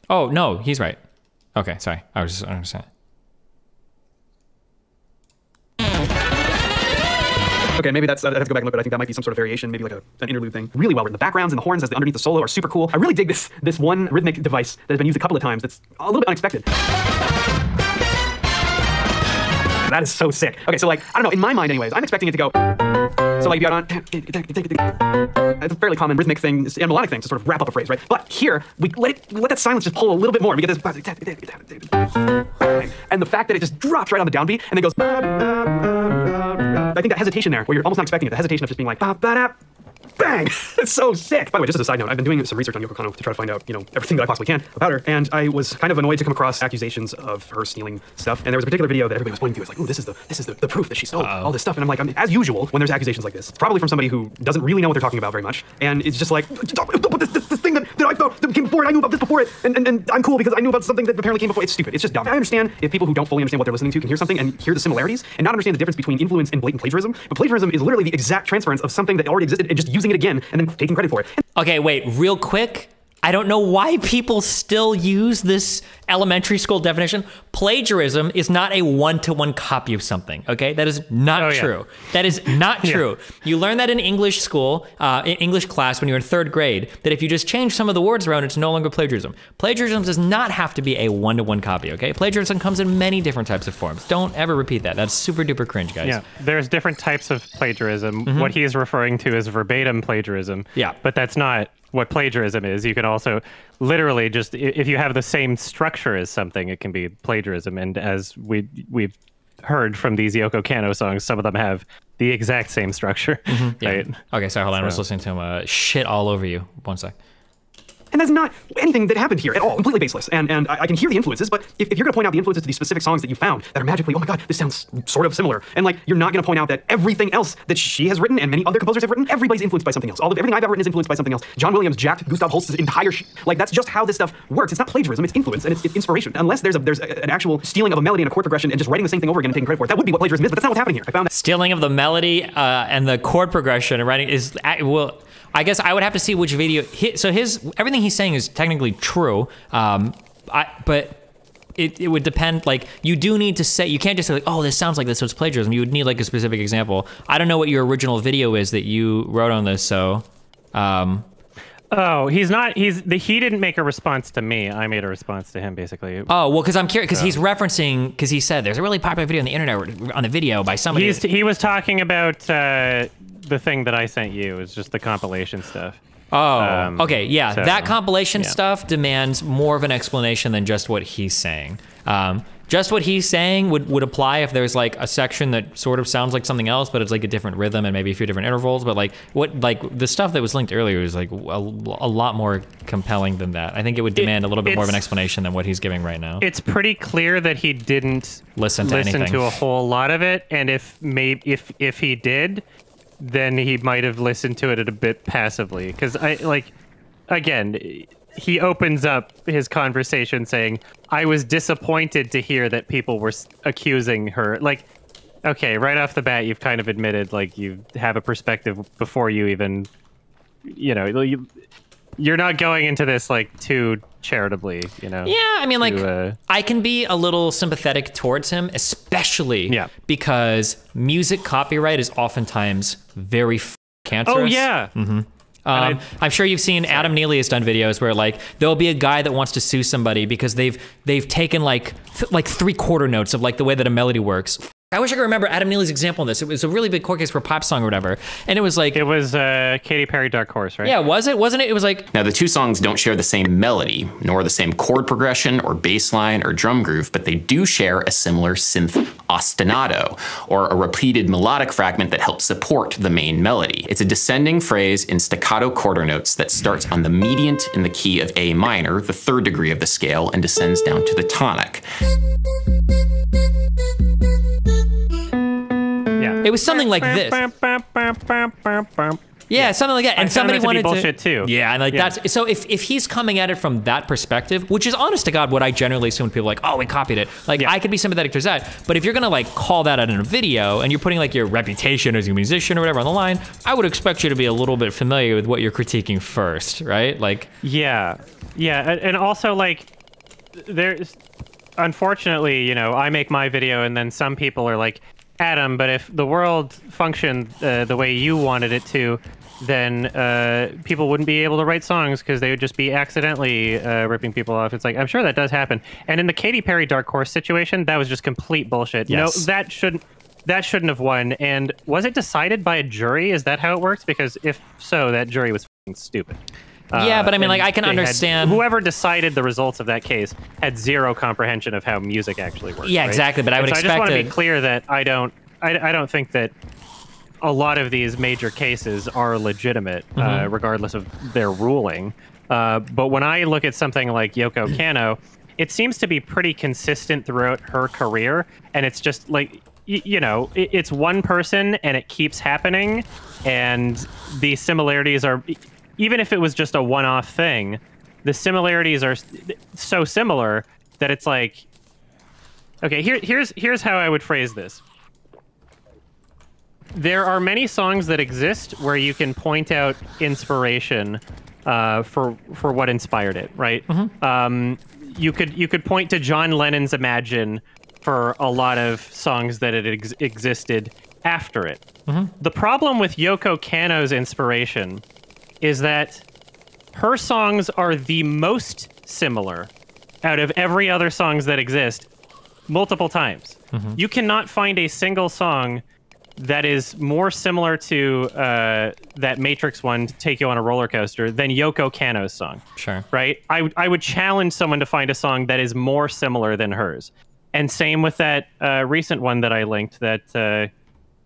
Oh no, he's right. Okay, sorry. I was just understanding. Okay, maybe that's, I'd have to go back and look, but I think that might be some sort of variation, maybe like a, an interlude thing. Really well written. The backgrounds and the horns as the underneath the solo are super cool. I really dig this this one rhythmic device that has been used a couple of times that's a little bit unexpected. That is so sick. Okay, so like, I don't know, in my mind anyways, I'm expecting it to go. So like, you got on, it's a fairly common rhythmic thing and melodic thing to sort of wrap up a phrase, right? But here, we let it, let that silence just pull a little bit more. and We get this, and the fact that it just drops right on the downbeat and then goes. I think that hesitation there, where you're almost not expecting it, the hesitation of just being like, bang! it's so sick. By the way, just as a side note, I've been doing some research on Yoko Kanno to try to find out, you know, everything that I possibly can about her, and I was kind of annoyed to come across accusations of her stealing stuff. And there was a particular video that everybody was pointing to. It's like, ooh, this is the this is the, the proof that she stole all this stuff. And I'm like, I mean, as usual, when there's accusations like this, probably from somebody who doesn't really know what they're talking about very much, and it's just like, don't, don't put this, this, this thing that, that I found that came before, it, I knew about this before. before it, and, and, and I'm cool because I knew about something that apparently came before. It. It's stupid. It's just dumb. I understand if people who don't fully understand what they're listening to can hear something and hear the similarities and not understand the difference between influence and blatant plagiarism. But plagiarism is literally the exact transference of something that already existed and just using it again and then taking credit for it. Okay, wait, real quick. I don't know why people still use this elementary school definition. Plagiarism is not a one to one copy of something, okay? That is not Oh, yeah. true. That is not Yeah. true. You learn that in English school, uh, in English class when you're in third grade, that if you just change some of the words around, it's no longer plagiarism. Plagiarism does not have to be a one to one copy, okay? Plagiarism comes in many different types of forms. Don't ever repeat that. That's super duper cringe, guys. Yeah, there's different types of plagiarism. What he is referring to is verbatim plagiarism. Yeah. but that's not what plagiarism is. You can also literally just if you have the same structure as something, it can be plagiarism. And as we we've heard from these Yoko Kanno songs, some of them have the exact same structure. Mm-hmm. Yeah. Right? Okay, sorry, hold on. I was listening to him uh, shit all over you. One sec. And that's not anything that happened here at all. Completely baseless. And and I, I can hear the influences, but if, if you're to point out the influences to these specific songs that you found that are magically, oh my god, this sounds sort of similar, and like you're not to point out that everything else that she has written and many other composers have written, everybody's influenced by something else. All of everything I've ever written is influenced by something else. John Williams jacked Gustav Holst's entire like that's just how this stuff works. It's not plagiarism, it's influence and it's, it's inspiration. Unless there's a there's a, an actual stealing of a melody and a chord progression and just writing the same thing over again and taking credit for it. That would be what plagiarism is, but that's not what's happening here. I found that. stealing of the melody uh, and the chord progression and writing is well i guess i would have to see which video hi so his everything he's saying is technically true um, I, but it, it would depend like you do need to say you can't just say like oh this sounds like this so it's plagiarism. You would need like a specific example. I don't know what your original video is that you wrote on this so um, Oh, he's not. He's the, he didn't make a response to me. I made a response to him, basically. oh well because i'm curious because he's referencing because he said there's a really popular video on the internet on a video by somebody He's he was talking about uh, the thing that I sent you. It's just the compilation stuff. Oh, Um, okay, yeah. so, that compilation yeah. stuff demands more of an explanation than just what he's saying. Um, just what he's saying would, would apply if there's like a section that sort of sounds like something else, but it's like a different rhythm and maybe a few different intervals. But like what like the stuff that was linked earlier was like a, a lot more compelling than that. I think it would demand a little bit more of an explanation than what he's giving right now. It's pretty clear that he didn't Listen to listen anything. to a whole lot of it, and if maybe if if he did, then he might have listened to it a bit passively. Because I like, again, he opens up his conversation saying, "I was disappointed to hear that people were accusing her." Like, okay, right off the bat, you've kind of admitted like you have a perspective before you even, you know, you, you're not going into this like too charitably, you know. Yeah, I mean, like, to, uh, I can be a little sympathetic towards him, especially Yeah. because music copyright is oftentimes very f- cancerous. Oh yeah. Um, I'm sure you've seen Adam Neely has done videos where like there'll be a guy that wants to sue somebody because they've they've taken like th- like three quarter notes of like the way that a melody works. I wish I could remember Adam Neely's example on this. It was a really big court case for a pop song or whatever, and it was like, It was uh, Katy Perry Dark Horse, right? yeah, was it? Wasn't it? It was like Now, the two songs don't share the same melody, nor the same chord progression or bass line or drum groove, but they do share a similar synth ostinato, or a repeated melodic fragment that helps support the main melody. It's a descending phrase in staccato quarter notes that starts on the mediant in the key of A minor, the third degree of the scale, and descends down to the tonic. It was something like this. Yeah, something like that. And I found somebody that to be wanted bullshit, too. Yeah, and like Yeah. that's so if if he's coming at it from that perspective, which is honest to God what I generally assume when people are like, oh, we copied it. Like Yeah. I could be sympathetic towards that. But if you're gonna like call that out in a video and you're putting like your reputation as a musician or whatever on the line, I would expect you to be a little bit familiar with what you're critiquing first, right? Like Yeah, yeah, and, and also like, there's unfortunately, you know, I make my video, and then some people are like, Adam, but if the world functioned uh, the way you wanted it to, then uh, people wouldn't be able to write songs because they would just be accidentally uh, ripping people off. It's like I'm sure that does happen. And in the Katy Perry Dark Horse situation, that was just complete bullshit. Yes. No, that shouldn't. That shouldn't have won. And was it decided by a jury? Is that how it works? Because if so, that jury was fing Yeah, but I mean, like, I can they had- understand- whoever decided the results of that case had zero comprehension of how music actually works. Yeah, right? exactly, but I would so I just want to expect be clear that I don't. I, I don't think that a lot of these major cases are legitimate, uh, Mm-hmm. regardless of their ruling. Uh, but when I look at something like Yoko Kanno, it seems to be pretty consistent throughout her career, and it's just like y- you know, it, it's one person, and it keeps happening, and the similarities are, even if it was just a one-off thing, the similarities are so similar that it's like okay here here's here's how i would phrase this. There are many songs that exist where you can point out inspiration uh, for for what inspired it right? Um, you could you could point to john lennon's imagine for a lot of songs that it ex- existed after it. The problem with yoko kanno's inspiration is that her songs are the most similar out of every other songs that exist multiple times. You cannot find a single song that is more similar to uh, that Matrix one, "Take You on a Roller Coaster," than Yoko Kanno's song. Sure. Right? I would- I would challenge someone to find a song that is more similar than hers. And same with that uh, recent one that I linked, that uh,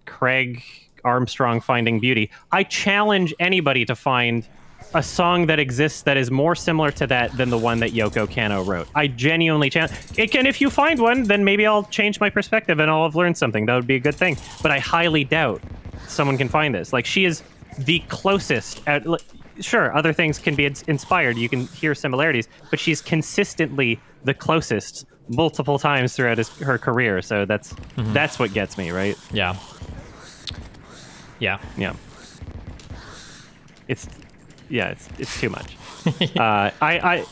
Craig Armstrong "Finding Beauty." I challenge anybody to find a song that exists that is more similar to that than the one that Yoko Kanno wrote. I genuinely challenge. It can, if you find one, then maybe I'll change my perspective and I'll have learned something. That would be a good thing. But I highly doubt someone can find this. Like she is the closest. At, sure, other things can be inspired. You can hear similarities, but she's consistently the closest multiple times throughout his, her career. So that's mm-hmm. that's what gets me, right? Yeah. Yeah. Yeah. It's yeah, it's it's too much. uh, I I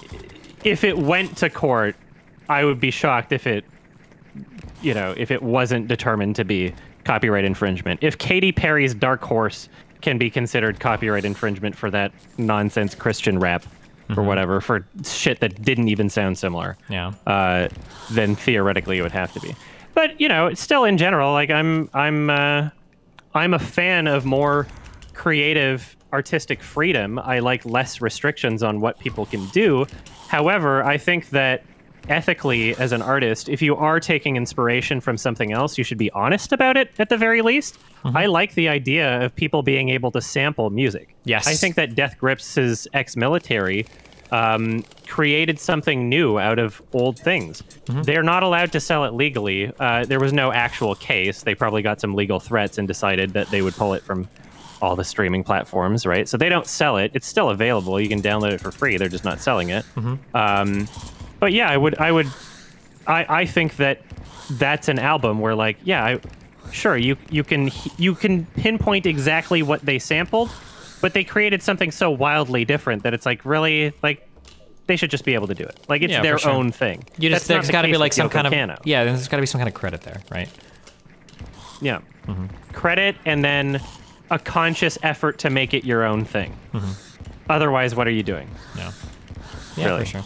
if it went to court, I would be shocked if it you know, if it wasn't determined to be copyright infringement. If Katy Perry's Dark Horse can be considered copyright infringement for that nonsense Christian rap or whatever for shit that didn't even sound similar Yeah. uh, then theoretically it would have to be. But you know, still in general, like I'm I'm uh, I'm a fan of more creative artistic freedom. I like less restrictions on what people can do. However, I think that ethically as an artist, if you are taking inspiration from something else, you should be honest about it at the very least. I like the idea of people being able to sample music. Yes. I think that Death Grips' ex-military um, created something new out of old things. They're not allowed to sell it legally. Uh, there was no actual case. They probably got some legal threats and decided that they would pull it from all the streaming platforms, right? So they don't sell it. It's still available. You can download it for free. They're just not selling it. Um, but yeah, I would, I would, I, I think that that's an album where, like, yeah, I, sure, you you can you can pinpoint exactly what they sampled, but they created something so wildly different that it's like really like they should just be able to do it. Like it's Yeah, their sure. own thing. You just That's there's the got to be like some kind of Kanno. yeah. There's got to be some kind of credit there, right? Yeah. Mm-hmm. Credit and then a conscious effort to make it your own thing. Mm-hmm. Otherwise, what are you doing? Yeah. Yeah, Really? for sure.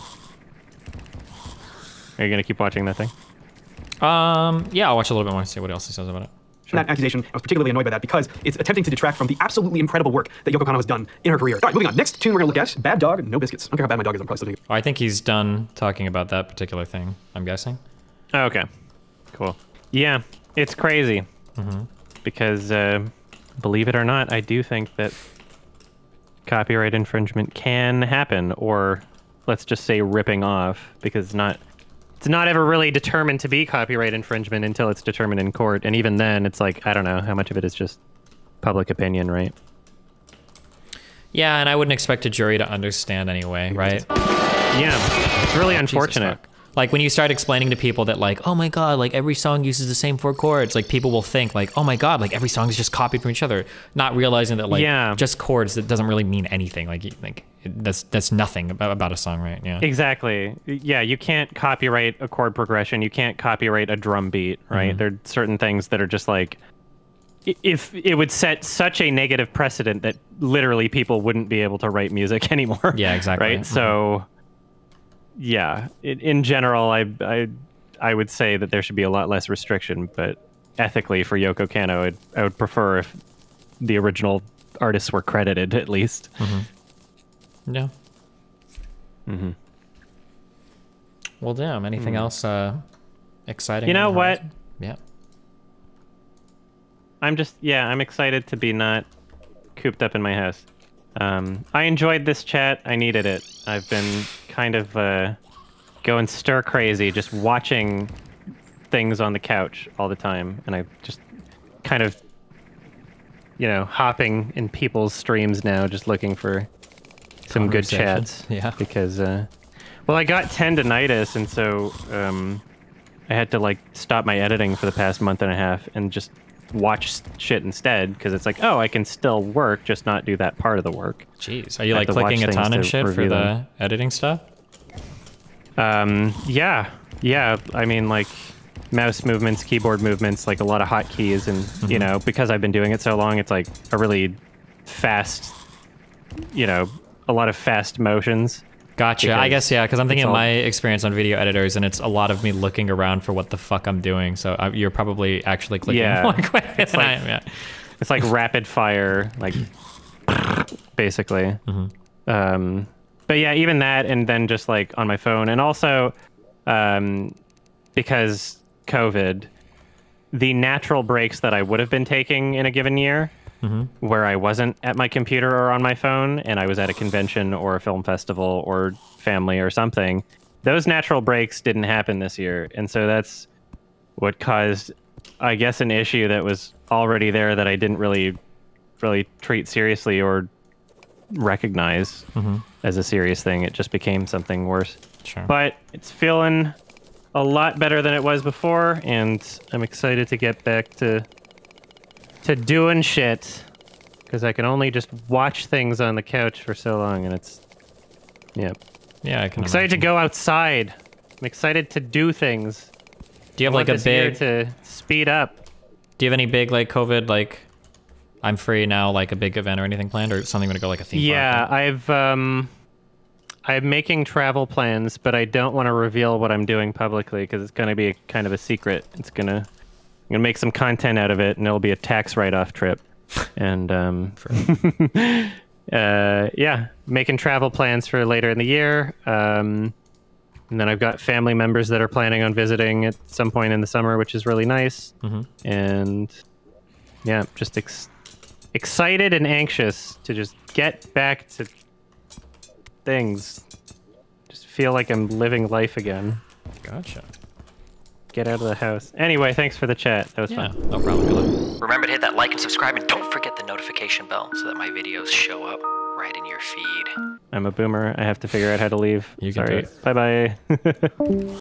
Are you gonna keep watching that thing? Um, yeah, I'll watch a little bit more and see what else he says about it. That accusation, I was particularly annoyed by that because it's attempting to detract from the absolutely incredible work that Yoko Kanno has done in her career. All right, moving on. Next tune we're gonna look at: Bad Dog, No Biscuits. I don't care how bad my dog is. I'm probably still doing it. Oh, I think he's done talking about that particular thing. I'm guessing. Oh, okay. Cool. Yeah, it's crazy. Mm-hmm. Because, uh, believe it or not, I do think that copyright infringement can happen, or let's just say ripping off, because it's not. It's not ever really determined to be copyright infringement until it's determined in court, and even then, it's like I don't know how much of it is just public opinion, right? Yeah, and I wouldn't expect a jury to understand anyway, right? Yeah, it's really unfortunate. Like when you start explaining to people that like, oh my god, like every song uses the same four chords, like people will think like, oh my god, like every song is just copied from each other, not realizing that like Yeah. just chords that doesn't really mean anything. Like you- like that's that's nothing about, about a song, right? Yeah. Exactly. Yeah, you can't copyright a chord progression. You can't copyright a drum beat, right? There are certain things that are just like if it would set such a negative precedent that literally people wouldn't be able to write music anymore. Yeah, exactly. Right? Mhm. So yeah, in, in general I I I would say that there should be a lot less restriction, but ethically for Yoko Kanno, I'd, I would prefer if the original artists were credited at least. Yeah. Mm-hmm. Well, damn. Anything else uh, exciting? You know what? horizon? Yeah. I'm just yeah, I'm excited to be not cooped up in my house. Um, I enjoyed this chat. I needed it. I've been kind of uh, going stir crazy, just watching things on the couch all the time, and I just kind of, you know, hopping in people's streams now, just looking for some good chats. Yeah. Because, uh, well, I got tendonitis, and so um, I had to like stop my editing for the past month and a half and just watch shit instead. Because it's like, oh, I can still work, just not do that part of the work. Jeez, are you I like have to watch clicking a ton and to shit for the them. editing stuff? Um, yeah, yeah. I mean, like mouse movements, keyboard movements, like a lot of hotkeys, and you know, because I've been doing it so long, it's like a really fast, you know, a lot of fast motions. Gotcha. I guess yeah, because I'm thinking all- my experience on video editors, and it's a lot of me looking around for what the fuck I'm doing. So uh, you're probably actually clicking Yeah. more quick It's than I like- am. Yeah. It's like rapid fire, like basically. Um, but yeah, even that, and then just like on my phone, and also um, because COVID, the natural breaks that I would have been taking in a given year, Mm-hmm. where I wasn't at my computer or on my phone, and I was at a convention or a film festival or family or something, those natural breaks didn't happen this year, and so that's what caused, I guess, an issue that was already there that I didn't really, really treat seriously or recognize mm-hmm. as a serious thing. It just became something worse. Sure. But it's feeling a lot better than it was before, and I'm excited to get back to to doing shit because I can only just watch things on the couch for so long, and it's yeah. yeah, I can. Excited to go outside. I'm excited to do things. Do you have like a big? to speed up. Do you have any big like COVID like? I'm free now, like a big event or anything planned, or something going to go like a theme Yeah, park? I've um, I'm making travel plans, but I don't want to reveal what I'm doing publicly because it's going to be a, kind of a secret. It's gonna, I'm gonna make some content out of it, and it'll be a tax write-off trip. And um, uh, yeah, making travel plans for later in the year. Um, and then I've got family members that are planning on visiting at some point in the summer, which is really nice. And yeah, just ex- excited and anxious to just get back to things. Just feel like I'm living life again. Gotcha. Get out of the house. Anyway, thanks for the chat. That was Yeah, fun. no problem. Good luck. Remember to hit that like and subscribe, and don't forget the notification bell so that my videos show up right in your feed. I'm a boomer. I have to figure out how to leave. You can do Sorry. it. Bye bye.